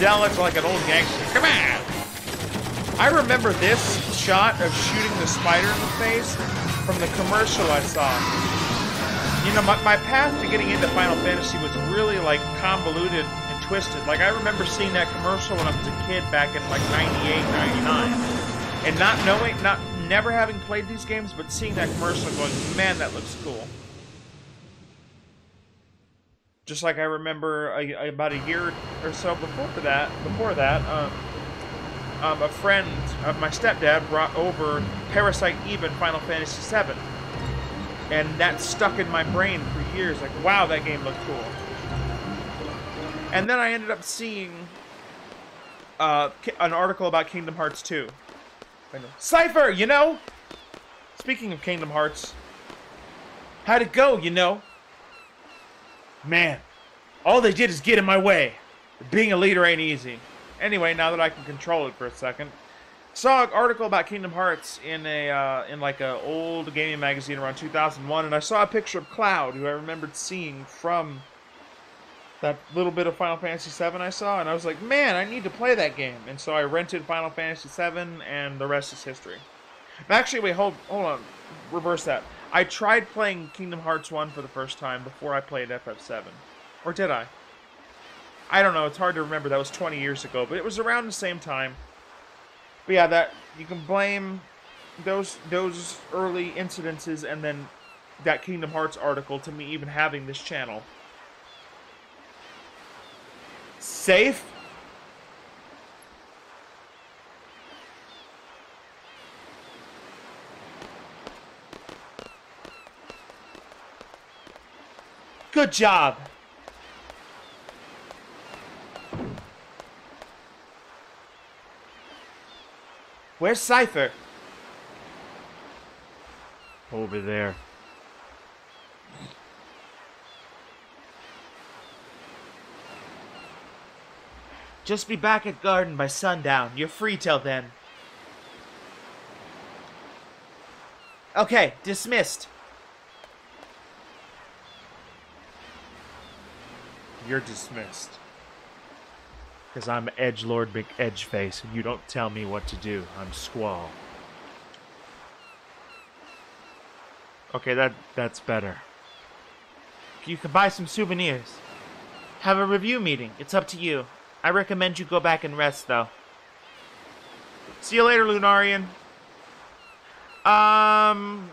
Zealot like an old gangster. Come on! I remember this shot of shooting the spider in the face from the commercial I saw. You know, my, my path to getting into Final Fantasy was really like convoluted and twisted. Like I remember seeing that commercial when I was a kid back in like 98, 99. And not knowing, not never having played these games, but seeing that commercial going, man, that looks cool. Just like I remember a, a, about a year or so before that, before that, um, um, a friend of my stepdad brought over Parasite Eve in Final Fantasy VII. And that stuck in my brain for years. Like, wow, that game looked cool. And then I ended up seeing uh, an article about Kingdom Hearts 2. Seifer, you know? Speaking of Kingdom Hearts, how'd it go, you know? Man, all they did is get in my way. Being a leader ain't easy. Anyway, now that I can control it for a second, saw an article about Kingdom Hearts in a uh, in like a old gaming magazine around 2001, and I saw a picture of Cloud, who I remembered seeing from that little bit of Final Fantasy VII I saw, and I was like, man, I need to play that game. And so I rented Final Fantasy VII, and the rest is history. Actually, wait, hold, hold on, reverse that. I tried playing Kingdom Hearts 1 for the first time before I played FF7. Or did I? I don't know, it's hard to remember. That was 20 years ago, but it was around the same time. But yeah, that you can blame those those early incidences and then that Kingdom Hearts article to me even having this channel. Safe? Good job. Where's Seifer? Over there. Just be back at garden by sundown. You're free till then. Okay, dismissed. You're dismissed. Because I'm Edge Lord McEdgeface, and you don't tell me what to do. I'm Squall. Okay, that that's better. You can buy some souvenirs. Have a review meeting. It's up to you. I recommend you go back and rest, though. See you later, Lunarian. Um,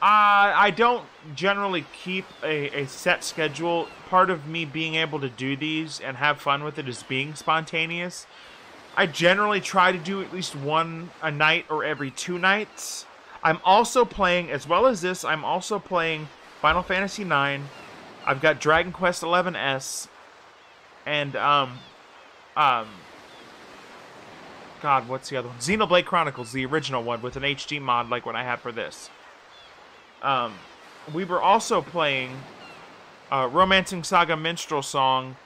uh, I don't generally keep a, a set schedule. Part of me being able to do these and have fun with it is being spontaneous. I generally try to do at least one a night or every two nights. I'm also playing, as well as this, I'm also playing Final Fantasy IX. I've got Dragon Quest XI S, and um, um, God, what's the other one? Xenoblade Chronicles, the original one with an HD mod like what I have for this. Um, we were also playing uh, Romancing Saga Minstrel Song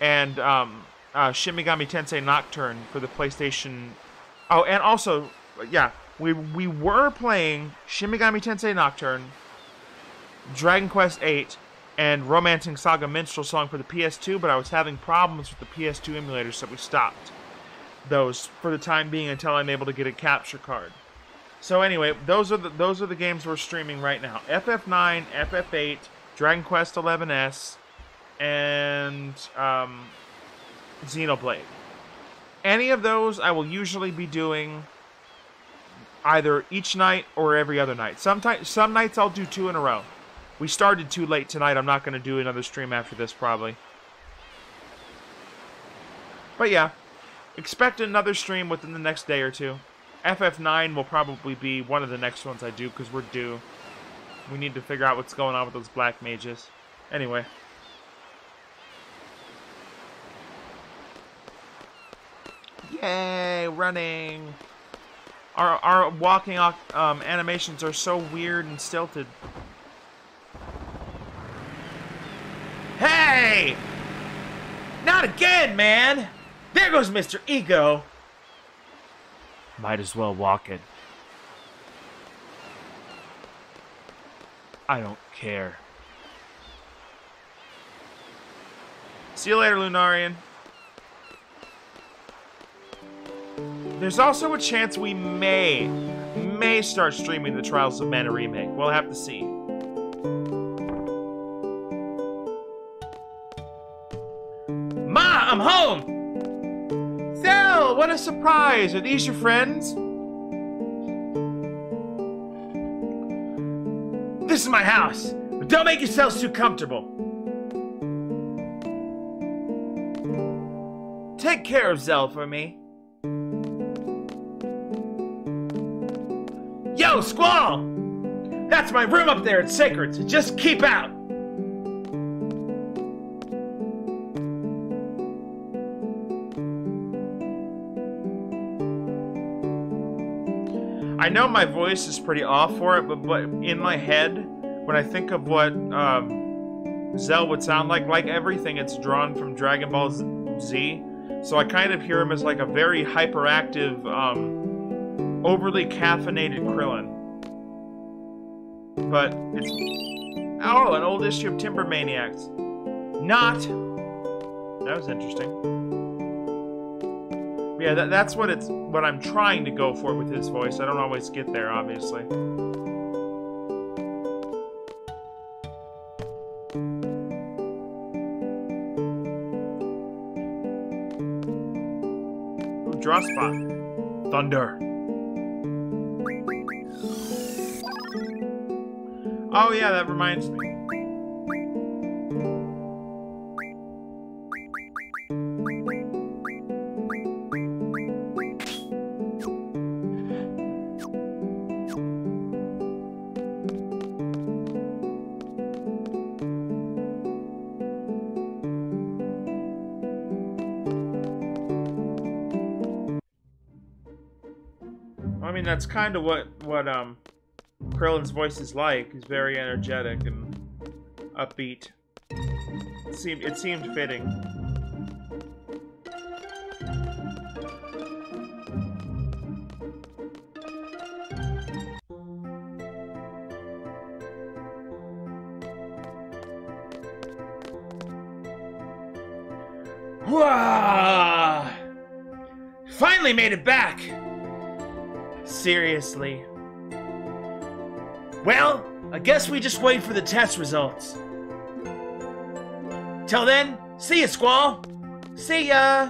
and um, uh, Tensei Nocturne for the PlayStation. Oh, and also, yeah, we we were playing Shin Megami Tensei Nocturne, Dragon Quest VIII, and Romancing Saga Minstrel Song for the PS2, but I was having problems with the PS2 emulator, so we stopped those for the time being until I'm able to get a capture card. So anyway, those are the those are the games we're streaming right now. FF9, FF8, Dragon Quest XI S, and um, Xenoblade. Any of those I will usually be doing either each night or every other night. Sometimes some nights I'll do two in a row. We started too late tonight. I'm not going to do another stream after this probably. But yeah, expect another stream within the next day or two. FF9 will probably be one of the next ones I do because we're due. We need to figure out what's going on with those black mages. Anyway. Yay, running! Our, our walking um, animations are so weird and stilted. Hey! Not again, man! There goes Mr. Ego! Might as well walk it. I don't care. See you later, Lunarian. There's also a chance we may, may start streaming the Trials of Mana remake. We'll have to see. Ma, I'm home! What a surprise! Are these your friends? This is my house, but don't make yourselves too comfortable. Take care of Zell for me. Yo, Squall! That's my room up there at Sacred, so just keep out! I know my voice is pretty off for it, but, but in my head, when I think of what um, Zell would sound like, like everything, it's drawn from Dragon Ball Z. So I kind of hear him as like a very hyperactive, um, overly caffeinated Krillin. But it's oh, an old issue of Timber Maniacs. Not. That was interesting. Yeah, that, that's what it's what I'm trying to go for with his voice. I don't always get there, obviously. Draw spot. Thunder. Oh yeah, that reminds me. That's kind of what what um Krillin's voice is like. He's very energetic and upbeat. It seemed it seemed fitting. Finally made it back! Seriously. Well, I guess we just wait for the test results. Till then, see ya, Squall! See ya!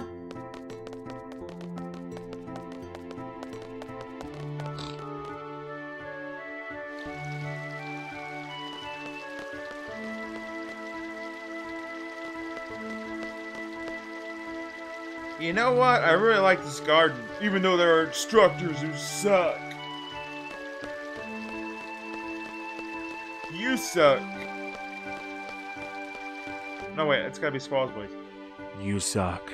You know what? I really like this garden, even though there are instructors who suck. You suck. No, wait, it's gotta be Squall's voice. You suck.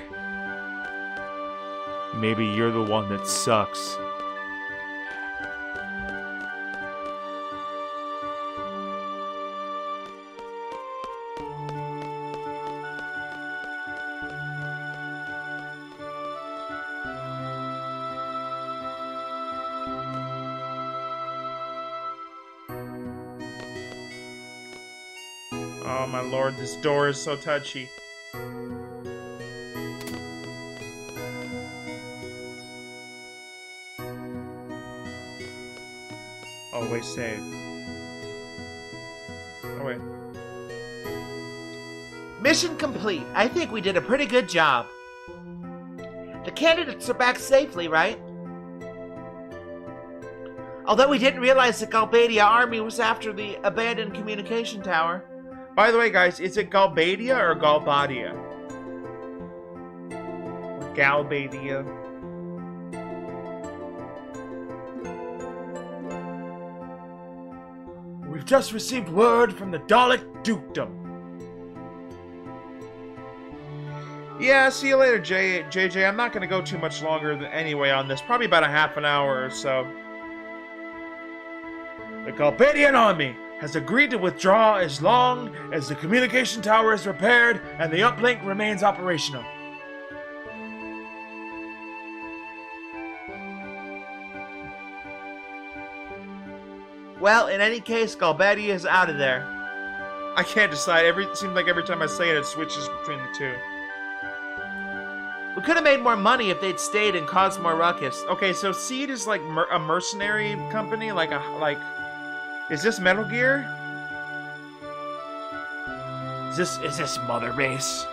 Maybe you're the one that sucks. Oh this door is so touchy. Oh, Always save. Oh wait. Mission complete. I think we did a pretty good job. The candidates are back safely, right? Although we didn't realize the Galbadia army was after the abandoned communication tower. By the way, guys, is it Galbadia or Galbadia? Galbadia. We've just received word from the Dollet Dukedom. Yeah, see you later, J JJ. I'm not going to go too much longer than anyway on this. Probably about a half an hour or so. The Galbadian army has agreed to withdraw as long as the communication tower is repaired and the uplink remains operational. Well, in any case, Galbadia is out of there. I can't decide. Every it seems like every time I say it, it switches between the two. We could have made more money if they'd stayed and caused more ruckus. Okay, so SeeD is like mer- a mercenary company, like a like. Is this Metal Gear? Is this is this Mother Base?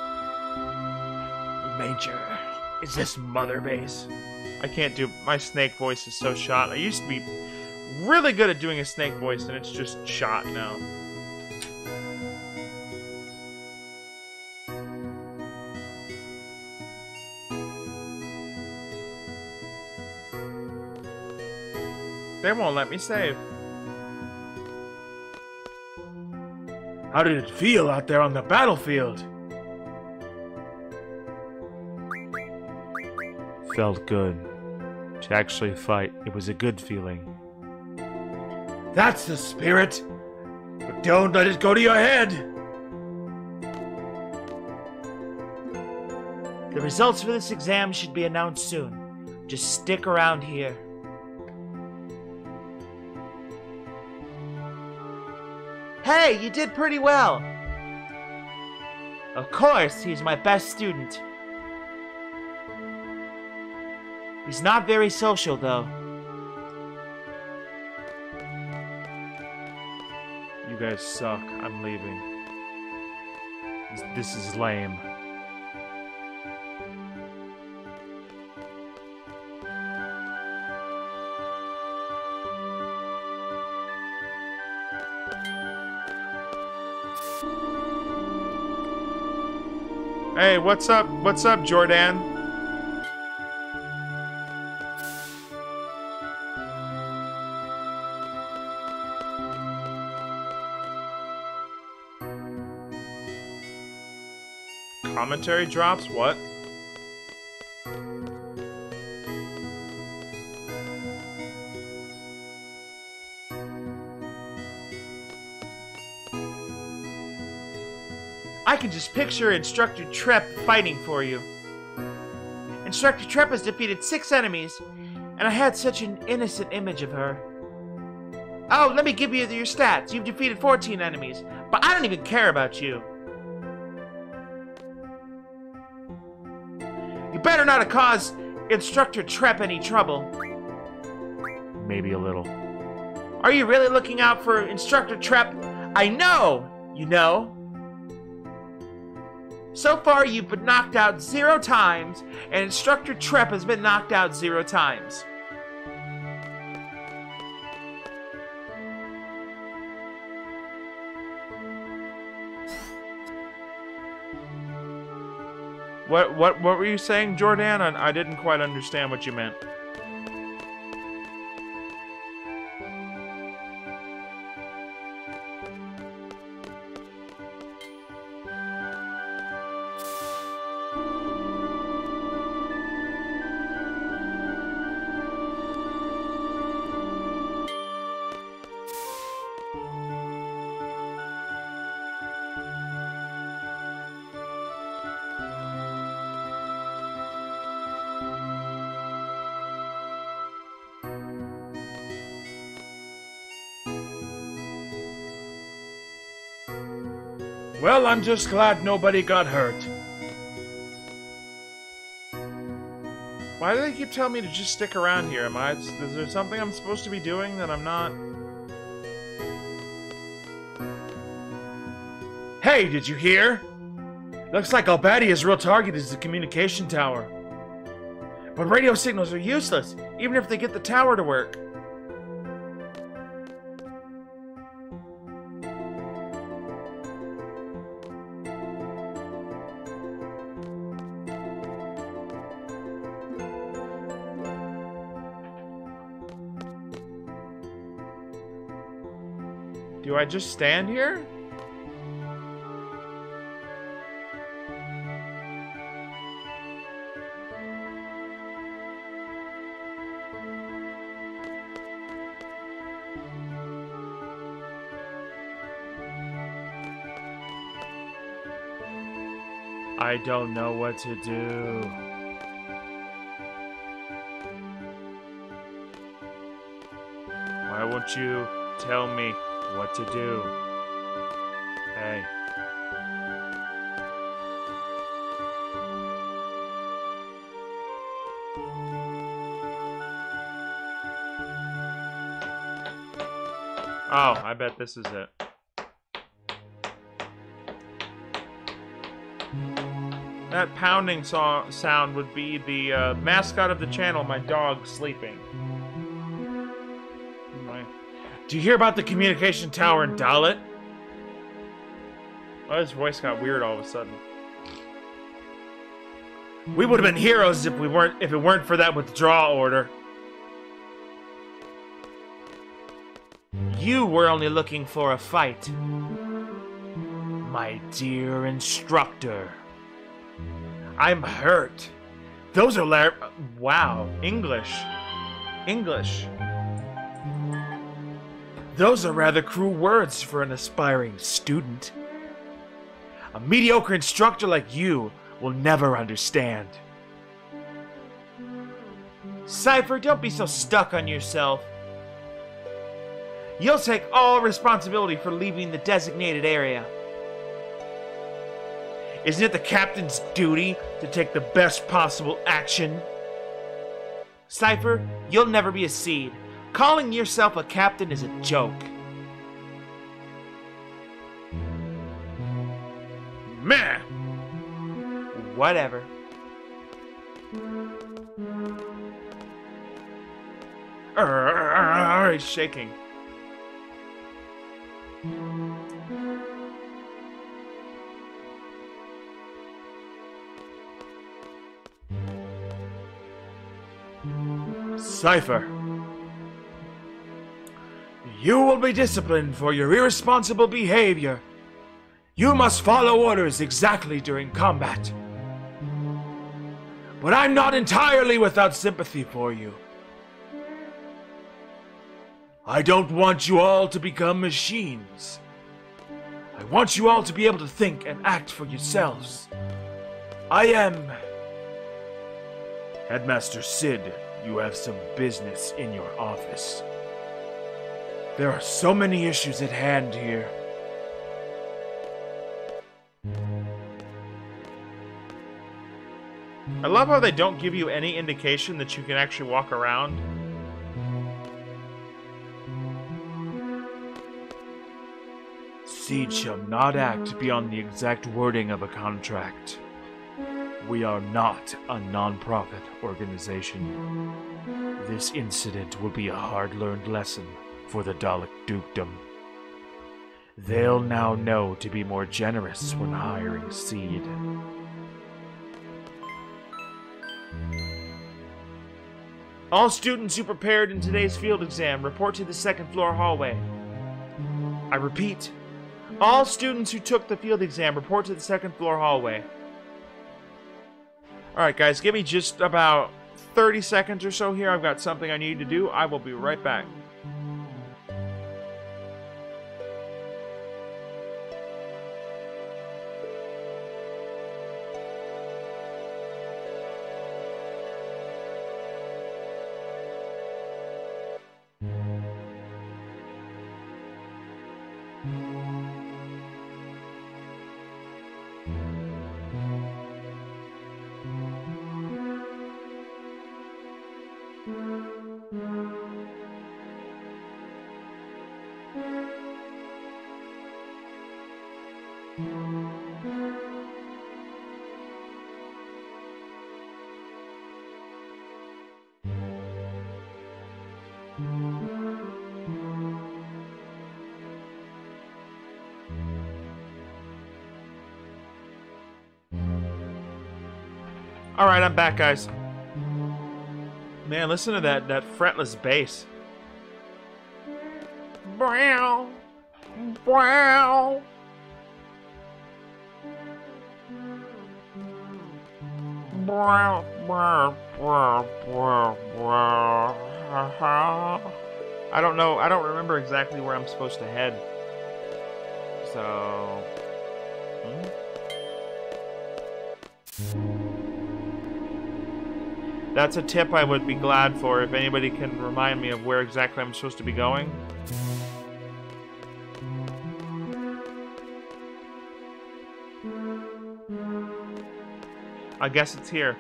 Major, is this Mother Base? I can't do my snake voice is so shot. I used to be really good at doing a snake voice, and it's just shot now. They won't let me save. How did it feel out there on the battlefield? Felt good. To actually fight, it was a good feeling. That's the spirit. But don't let it go to your head. The results for this exam should be announced soon. Just stick around here. Hey, you did pretty well. Of course, he's my best student. He's not very social, though. You guys suck. I'm leaving. This, is lame. Hey, what's up? What's up, Jordan? Commentary drops? What? I can just picture Instructor Trepe fighting for you. Instructor Trepe has defeated six enemies, and I had such an innocent image of her. Oh, let me give you your stats. You've defeated 14 enemies, but I don't even care about you. You better not have caused Instructor Trepe any trouble. Maybe a little. Are you really looking out for Instructor Trepe? I know! You know? So far, you've been knocked out zero times, and Instructor Trepe has been knocked out zero times. What what what were you saying, Jordan? I, I didn't quite understand what you meant. Well, I'm just glad nobody got hurt. Why do they keep telling me to just stick around here? Am I? Is there something I'm supposed to be doing that I'm not? Hey, did you hear? Looks like Galbadia's real target is the communication tower. But radio signals are useless, even if they get the tower to work. I just stand here? I don't know what to do. Why won't you tell me what to do? Hey. Oh, I bet this is it. That pounding so- sound would be the uh, mascot of the channel, my dog sleeping. Do you hear about the communication tower in Dollet? Oh, his voice got weird all of a sudden. We would have been heroes if we weren't if it weren't for that withdrawal order. You were only looking for a fight. My dear instructor. I'm hurt. Those are la- wow, English. English. Those are rather cruel words for an aspiring student. A mediocre instructor like you will never understand. Seifer, don't be so stuck on yourself. You'll take all responsibility for leaving the designated area. Isn't it the captain's duty to take the best possible action? Seifer, you'll never be a SeeD. Calling yourself a captain is a joke. Man! Whatever. Arrgh, He's shaking. Seifer. You will be disciplined for your irresponsible behavior. You must follow orders exactly during combat. But I'm not entirely without sympathy for you. I don't want you all to become machines. I want you all to be able to think and act for yourselves. I am. Headmaster Cid, you have some business in your office. There are so many issues at hand here. I love how they don't give you any indication that you can actually walk around. SeeD shall not act beyond the exact wording of a contract. We are not a non-profit organization. This incident will be a hard-learned lesson for the Dollet Dukedom. They'll now know to be more generous when hiring SeeD. All students who prepared in today's field exam report to the second floor hallway. I repeat, all students who took the field exam report to the second floor hallway. Alright, guys, give me just about 30 seconds or so here. I've got something I need to do. I will be right back. Alright, I'm back, guys. Man, listen to that, that fretless bass. Brow. Brow. Brow, brow, brow, brow. I don't know. I don't remember exactly where I'm supposed to head. So. hmm? That's a tip I would be glad for if anybody can remind me of where exactly I'm supposed to be going. I guess it's here.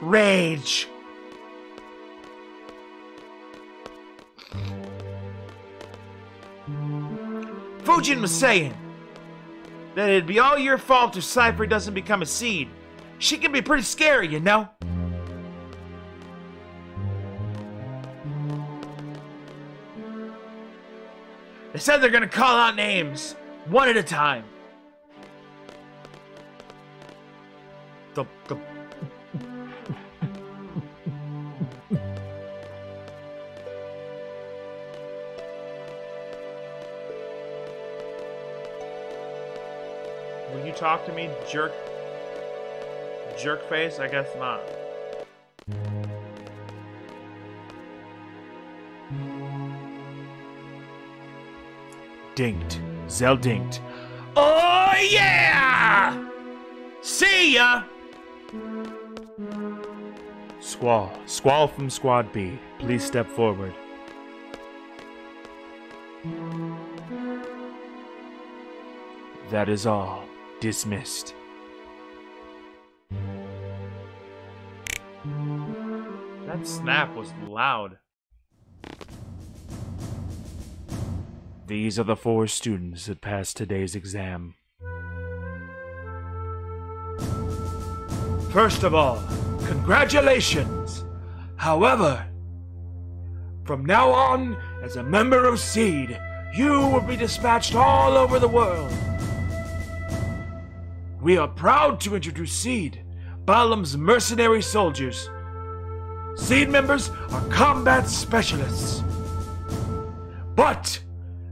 Rage! Fujin was saying, that it'd be all your fault if Seifer doesn't become a SeeD. She can be pretty scary, you know? They said they're gonna call out names, one at a time. Talk to me, jerk? Jerk face? I guess not. Dinked. Zell dinked. Oh yeah! See ya! Squall. Squall from Squad B. Please step forward. That is all. Dismissed. That snap was loud. These are the four students that passed today's exam. First of all, congratulations! However, from now on, as a member of SeeD, you will be dispatched all over the world. We are proud to introduce SeeD, Balamb's mercenary soldiers. SEED members are combat specialists. But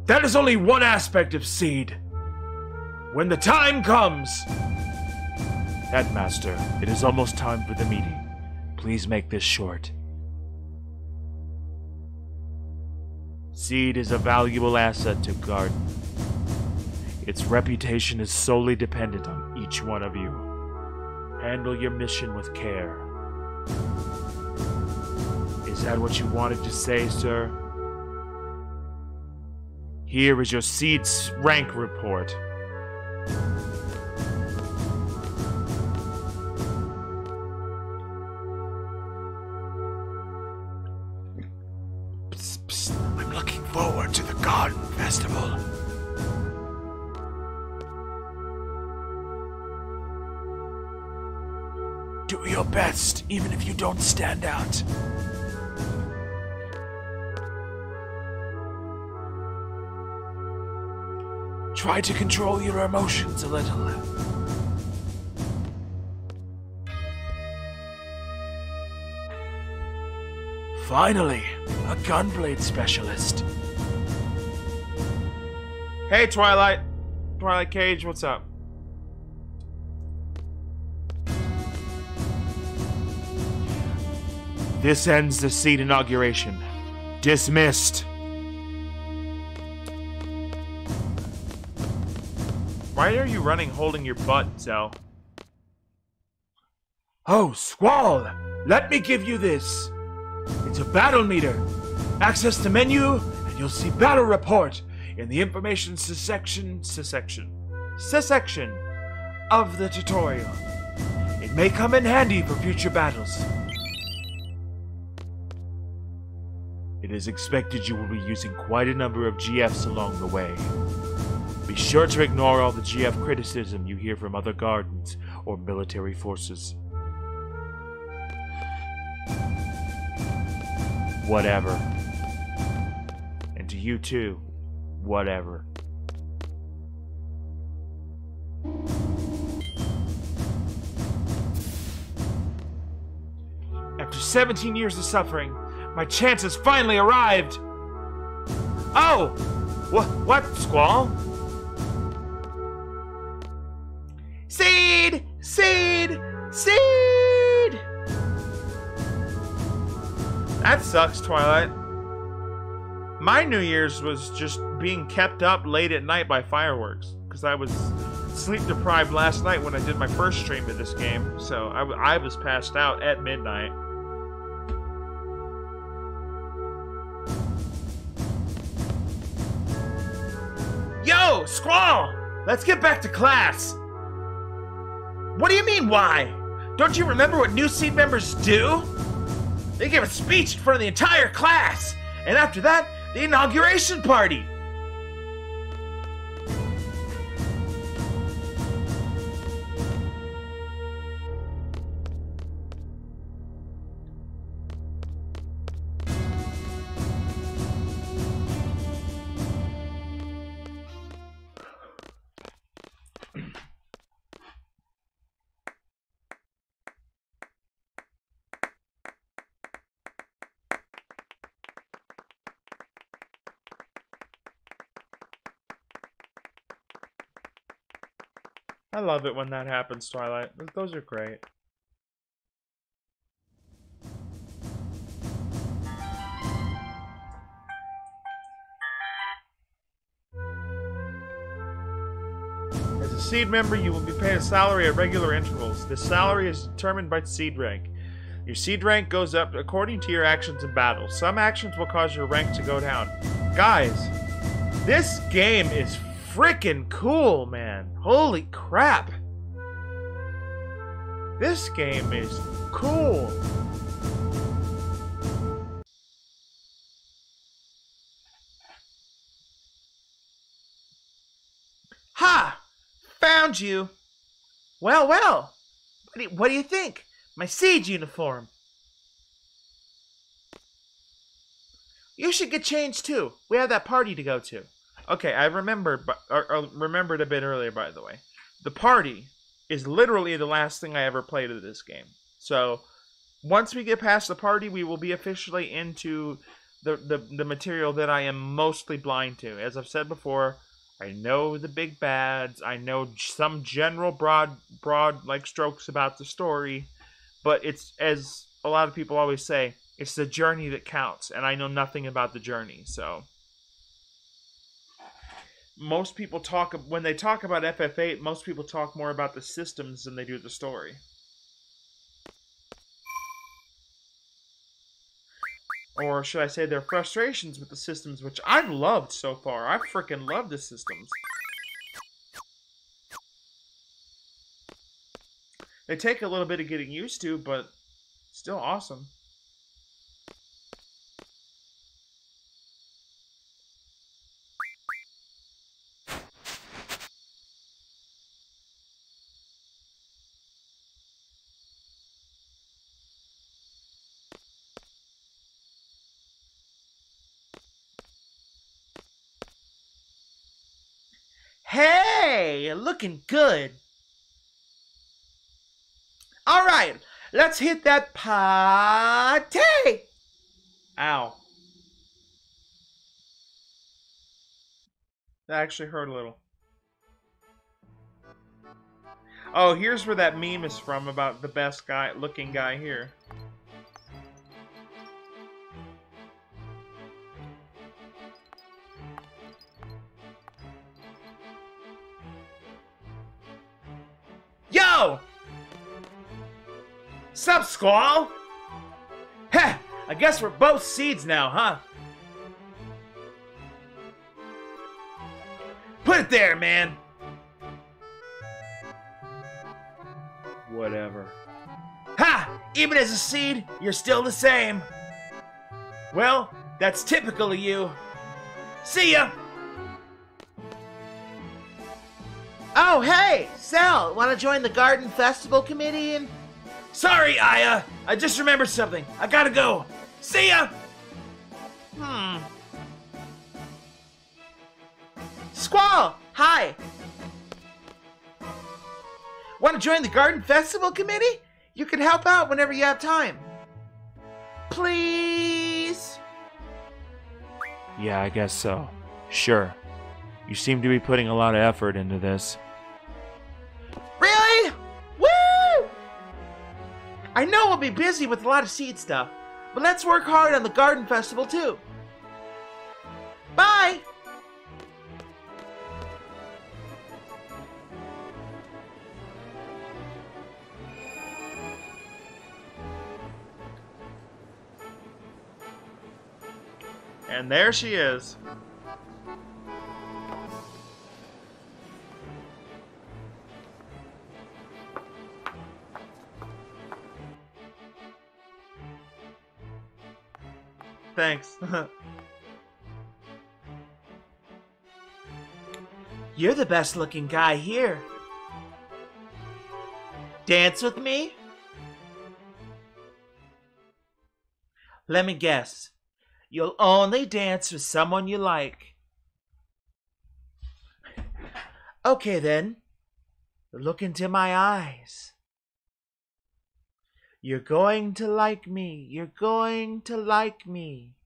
that is only one aspect of SeeD. When the time comes... Headmaster, it is almost time for the meeting. Please make this short. SeeD is a valuable asset to Garden. Its reputation is solely dependent on each one of you. Handle your mission with care. Is that what you wanted to say, sir? Here is your SeeD's rank report. Psst, psst. I'm looking forward to the Garden Festival. Best, even if you don't stand out. Try to control your emotions a little. Finally, a gunblade specialist. Hey, Twilight. Twilight Cage, what's up? This ends the SeeD inauguration. Dismissed. Why are you running holding your butt, Zell? Oh, Squall! Let me give you this. It's a battle meter. Access the menu, and you'll see battle report in the information section section section of the tutorial. It may come in handy for future battles. It is expected you will be using quite a number of GFs along the way. Be sure to ignore all the GF criticism you hear from other gardens or military forces. Whatever. And to you too, whatever. After 17 years of suffering, my chance has finally arrived! Oh! What, what, Squall? SeeD! SeeD! SeeD! That sucks, Twilight. My New Year's was just being kept up late at night by fireworks. Because I was sleep deprived last night when I did my first stream of this game. So I, I was passed out at midnight. Yo, Squall! Let's get back to class! What do you mean, why? Don't you remember what new SeeD members do? They give a speech in front of the entire class, and after that, the inauguration party. Love it when that happens, Twilight. Those are great. As a SeeD member, you will be paid a salary at regular intervals. This salary is determined by SeeD rank. Your SeeD rank goes up according to your actions in battle. Some actions will cause your rank to go down. Guys, this game is freaking cool, man. Holy crap. This game is cool. Ha! Found you! Well, well! What do you, what do you think? My SeeD uniform. You should get changed too. We have that party to go to. Okay, I remembered, but remembered a bit earlier. By the way, the party is literally the last thing I ever played of this game. So once we get past the party, we will be officially into the the, the material that I am mostly blind to. As I've said before, I know the big bads. I know some general broad broad like strokes about the story, but it's as a lot of people always say, it's the journey that counts, and I know nothing about the journey, so most people talk when they talk about FF8, most people talk more about the systems than they do the story. Or should I say their frustrations with the systems, which I've loved so far. I freaking love the systems. They take a little bit of getting used to, but still awesome. Looking good. All right, let's hit that party. Ow. That actually hurt a little. Oh, here's where that meme is from about the best guy looking guy here. Yo! Sup, Squall? Heh, I guess we're both SeeDs now, huh? Put it there, man. Whatever. Ha! Even as a SeeD, you're still the same. Well, that's typical of you. See ya! Oh, hey! Sal, want to join the Garden Festival Committee and... Sorry, Aya! I just remembered something. I gotta go. See ya! Hmm. Squall! Hi! Want to join the Garden Festival Committee? You can help out whenever you have time. Please? Yeah, I guess so. Sure. You seem to be putting a lot of effort into this. I know we'll be busy with a lot of SeeD stuff, but let's work hard on the garden festival too. Bye! And there she is. Thanks. You're the best looking guy here. Dance with me? Let me guess. You'll only dance with someone you like. Okay then. Look into my eyes. You're going to like me. You're going to like me.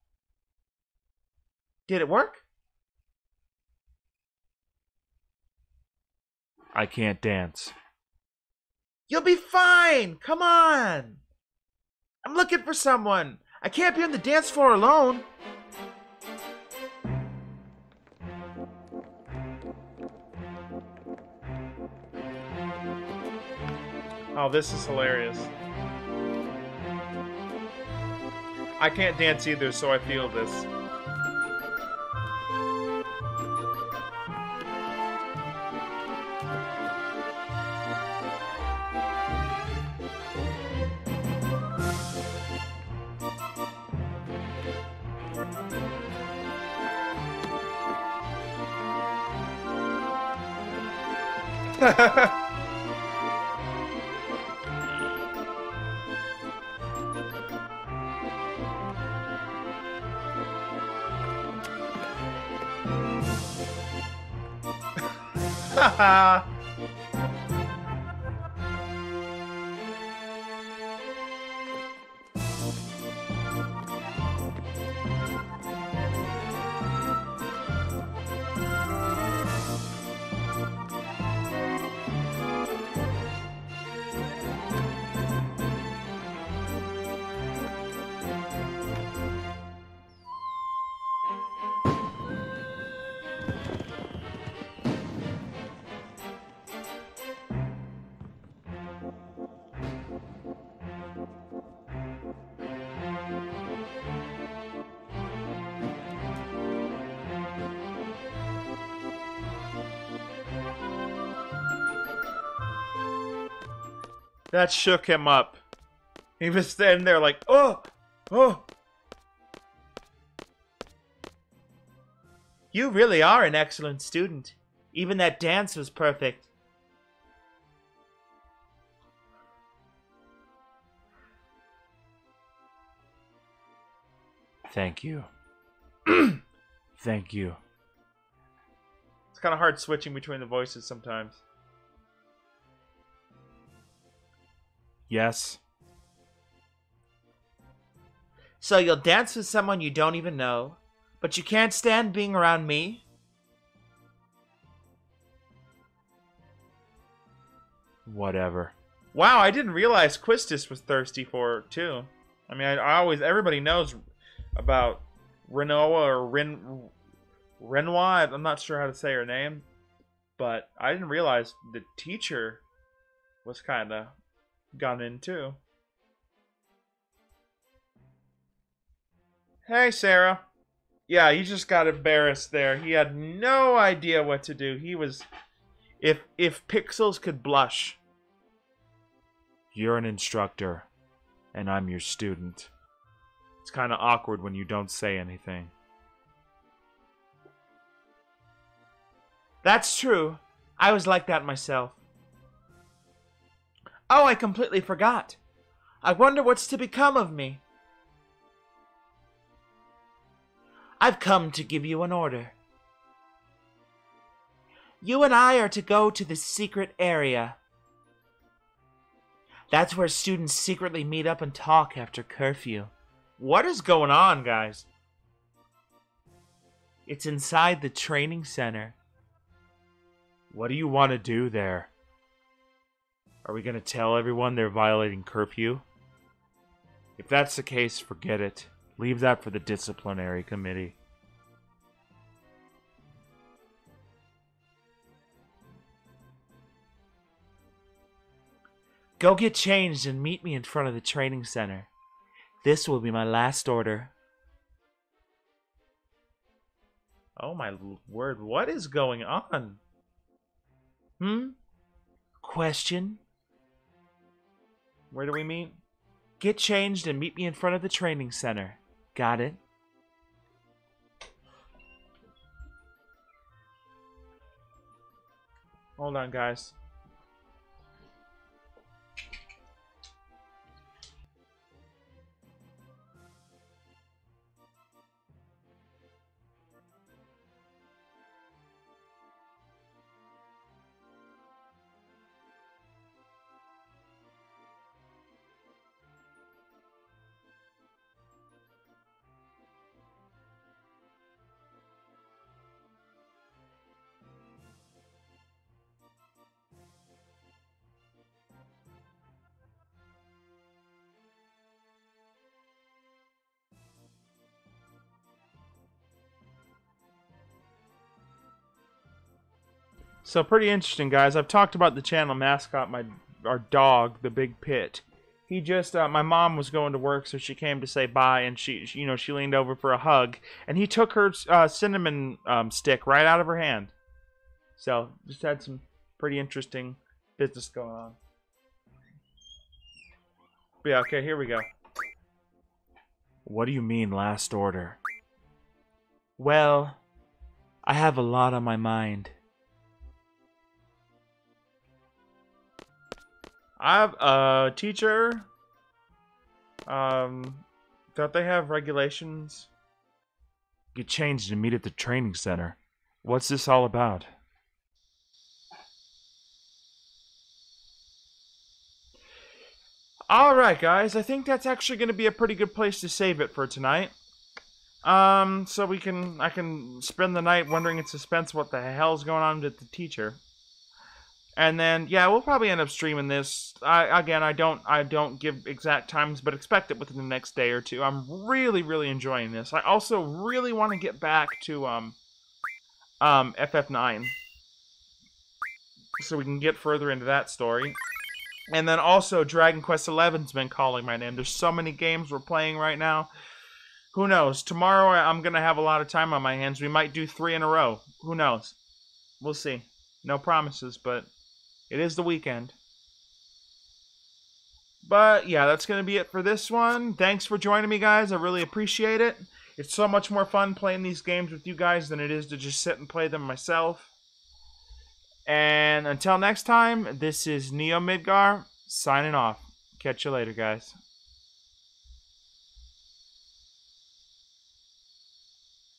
Did it work? I can't dance. You'll be fine. Come on. I'm looking for someone. I can't be on the dance floor alone. Oh, this is hilarious. I can't dance either, so I feel this. Haha. Ha ha ha! That shook him up. He was standing there like, oh, oh. You really are an excellent student. Even that dance was perfect. Thank you. Thank you. It's kind of hard switching between the voices sometimes. Yes. So you'll dance with someone you don't even know, but you can't stand being around me? Whatever. Wow, I didn't realize Quistis was thirsty for her too. I mean, I, I always everybody knows about Renoa or Ren Renoir. I'm not sure how to say her name, but I didn't realize the teacher was kind of gone in too. Hey, Sarah. Yeah, he just got embarrassed there. He had no idea what to do. He was if if pixels could blush. You're an instructor, and I'm your student. It's kind of awkward when you don't say anything. That's true. I was like that myself. Oh, I completely forgot. I wonder what's to become of me. I've come to give you an order. You and I are to go to the secret area. That's where students secretly meet up and talk after curfew. What is going on, guys? It's inside the training center. What do you want to do there? Are we going to tell everyone they're violating curfew? If that's the case, forget it. Leave that for the disciplinary committee. Go get changed and meet me in front of the training center. This will be my last order. Oh my word, what is going on? Hmm? Question? Where do we meet? Get changed and meet me in front of the training center. Got it? Hold on, guys. So pretty interesting, guys. I've talked about the channel mascot, my our dog, the Big Pit. He just, uh, my mom was going to work, so she came to say bye, and she, she you know, she leaned over for a hug, and he took her uh, cinnamon um, stick right out of her hand. So just had some pretty interesting business going on. But yeah, okay, here we go. What do you mean, last order? Well, I have a lot on my mind. I have a teacher. Um, don't they have regulations? Get changed and meet at the training center. What's this all about? Alright, guys. I think that's actually going to be a pretty good place to save it for tonight. Um, so we can, I can spend the night wondering in suspense what the hell's going on with the teacher. And then, yeah, we'll probably end up streaming this. I, again, I don't, I don't give exact times, but expect it within the next day or two. I'm really, really enjoying this. I also really want to get back to um, um, FF9, so we can get further into that story. And then also, Dragon Quest XI's been calling my name. There's so many games we're playing right now. Who knows? Tomorrow I'm gonna have a lot of time on my hands. We might do three in a row. Who knows? We'll see. No promises, but it is the weekend. But yeah, that's going to be it for this one. Thanks for joining me, guys. I really appreciate it. It's so much more fun playing these games with you guys than it is to just sit and play them myself. And until next time, this is Neo Midgar signing off. Catch you later, guys.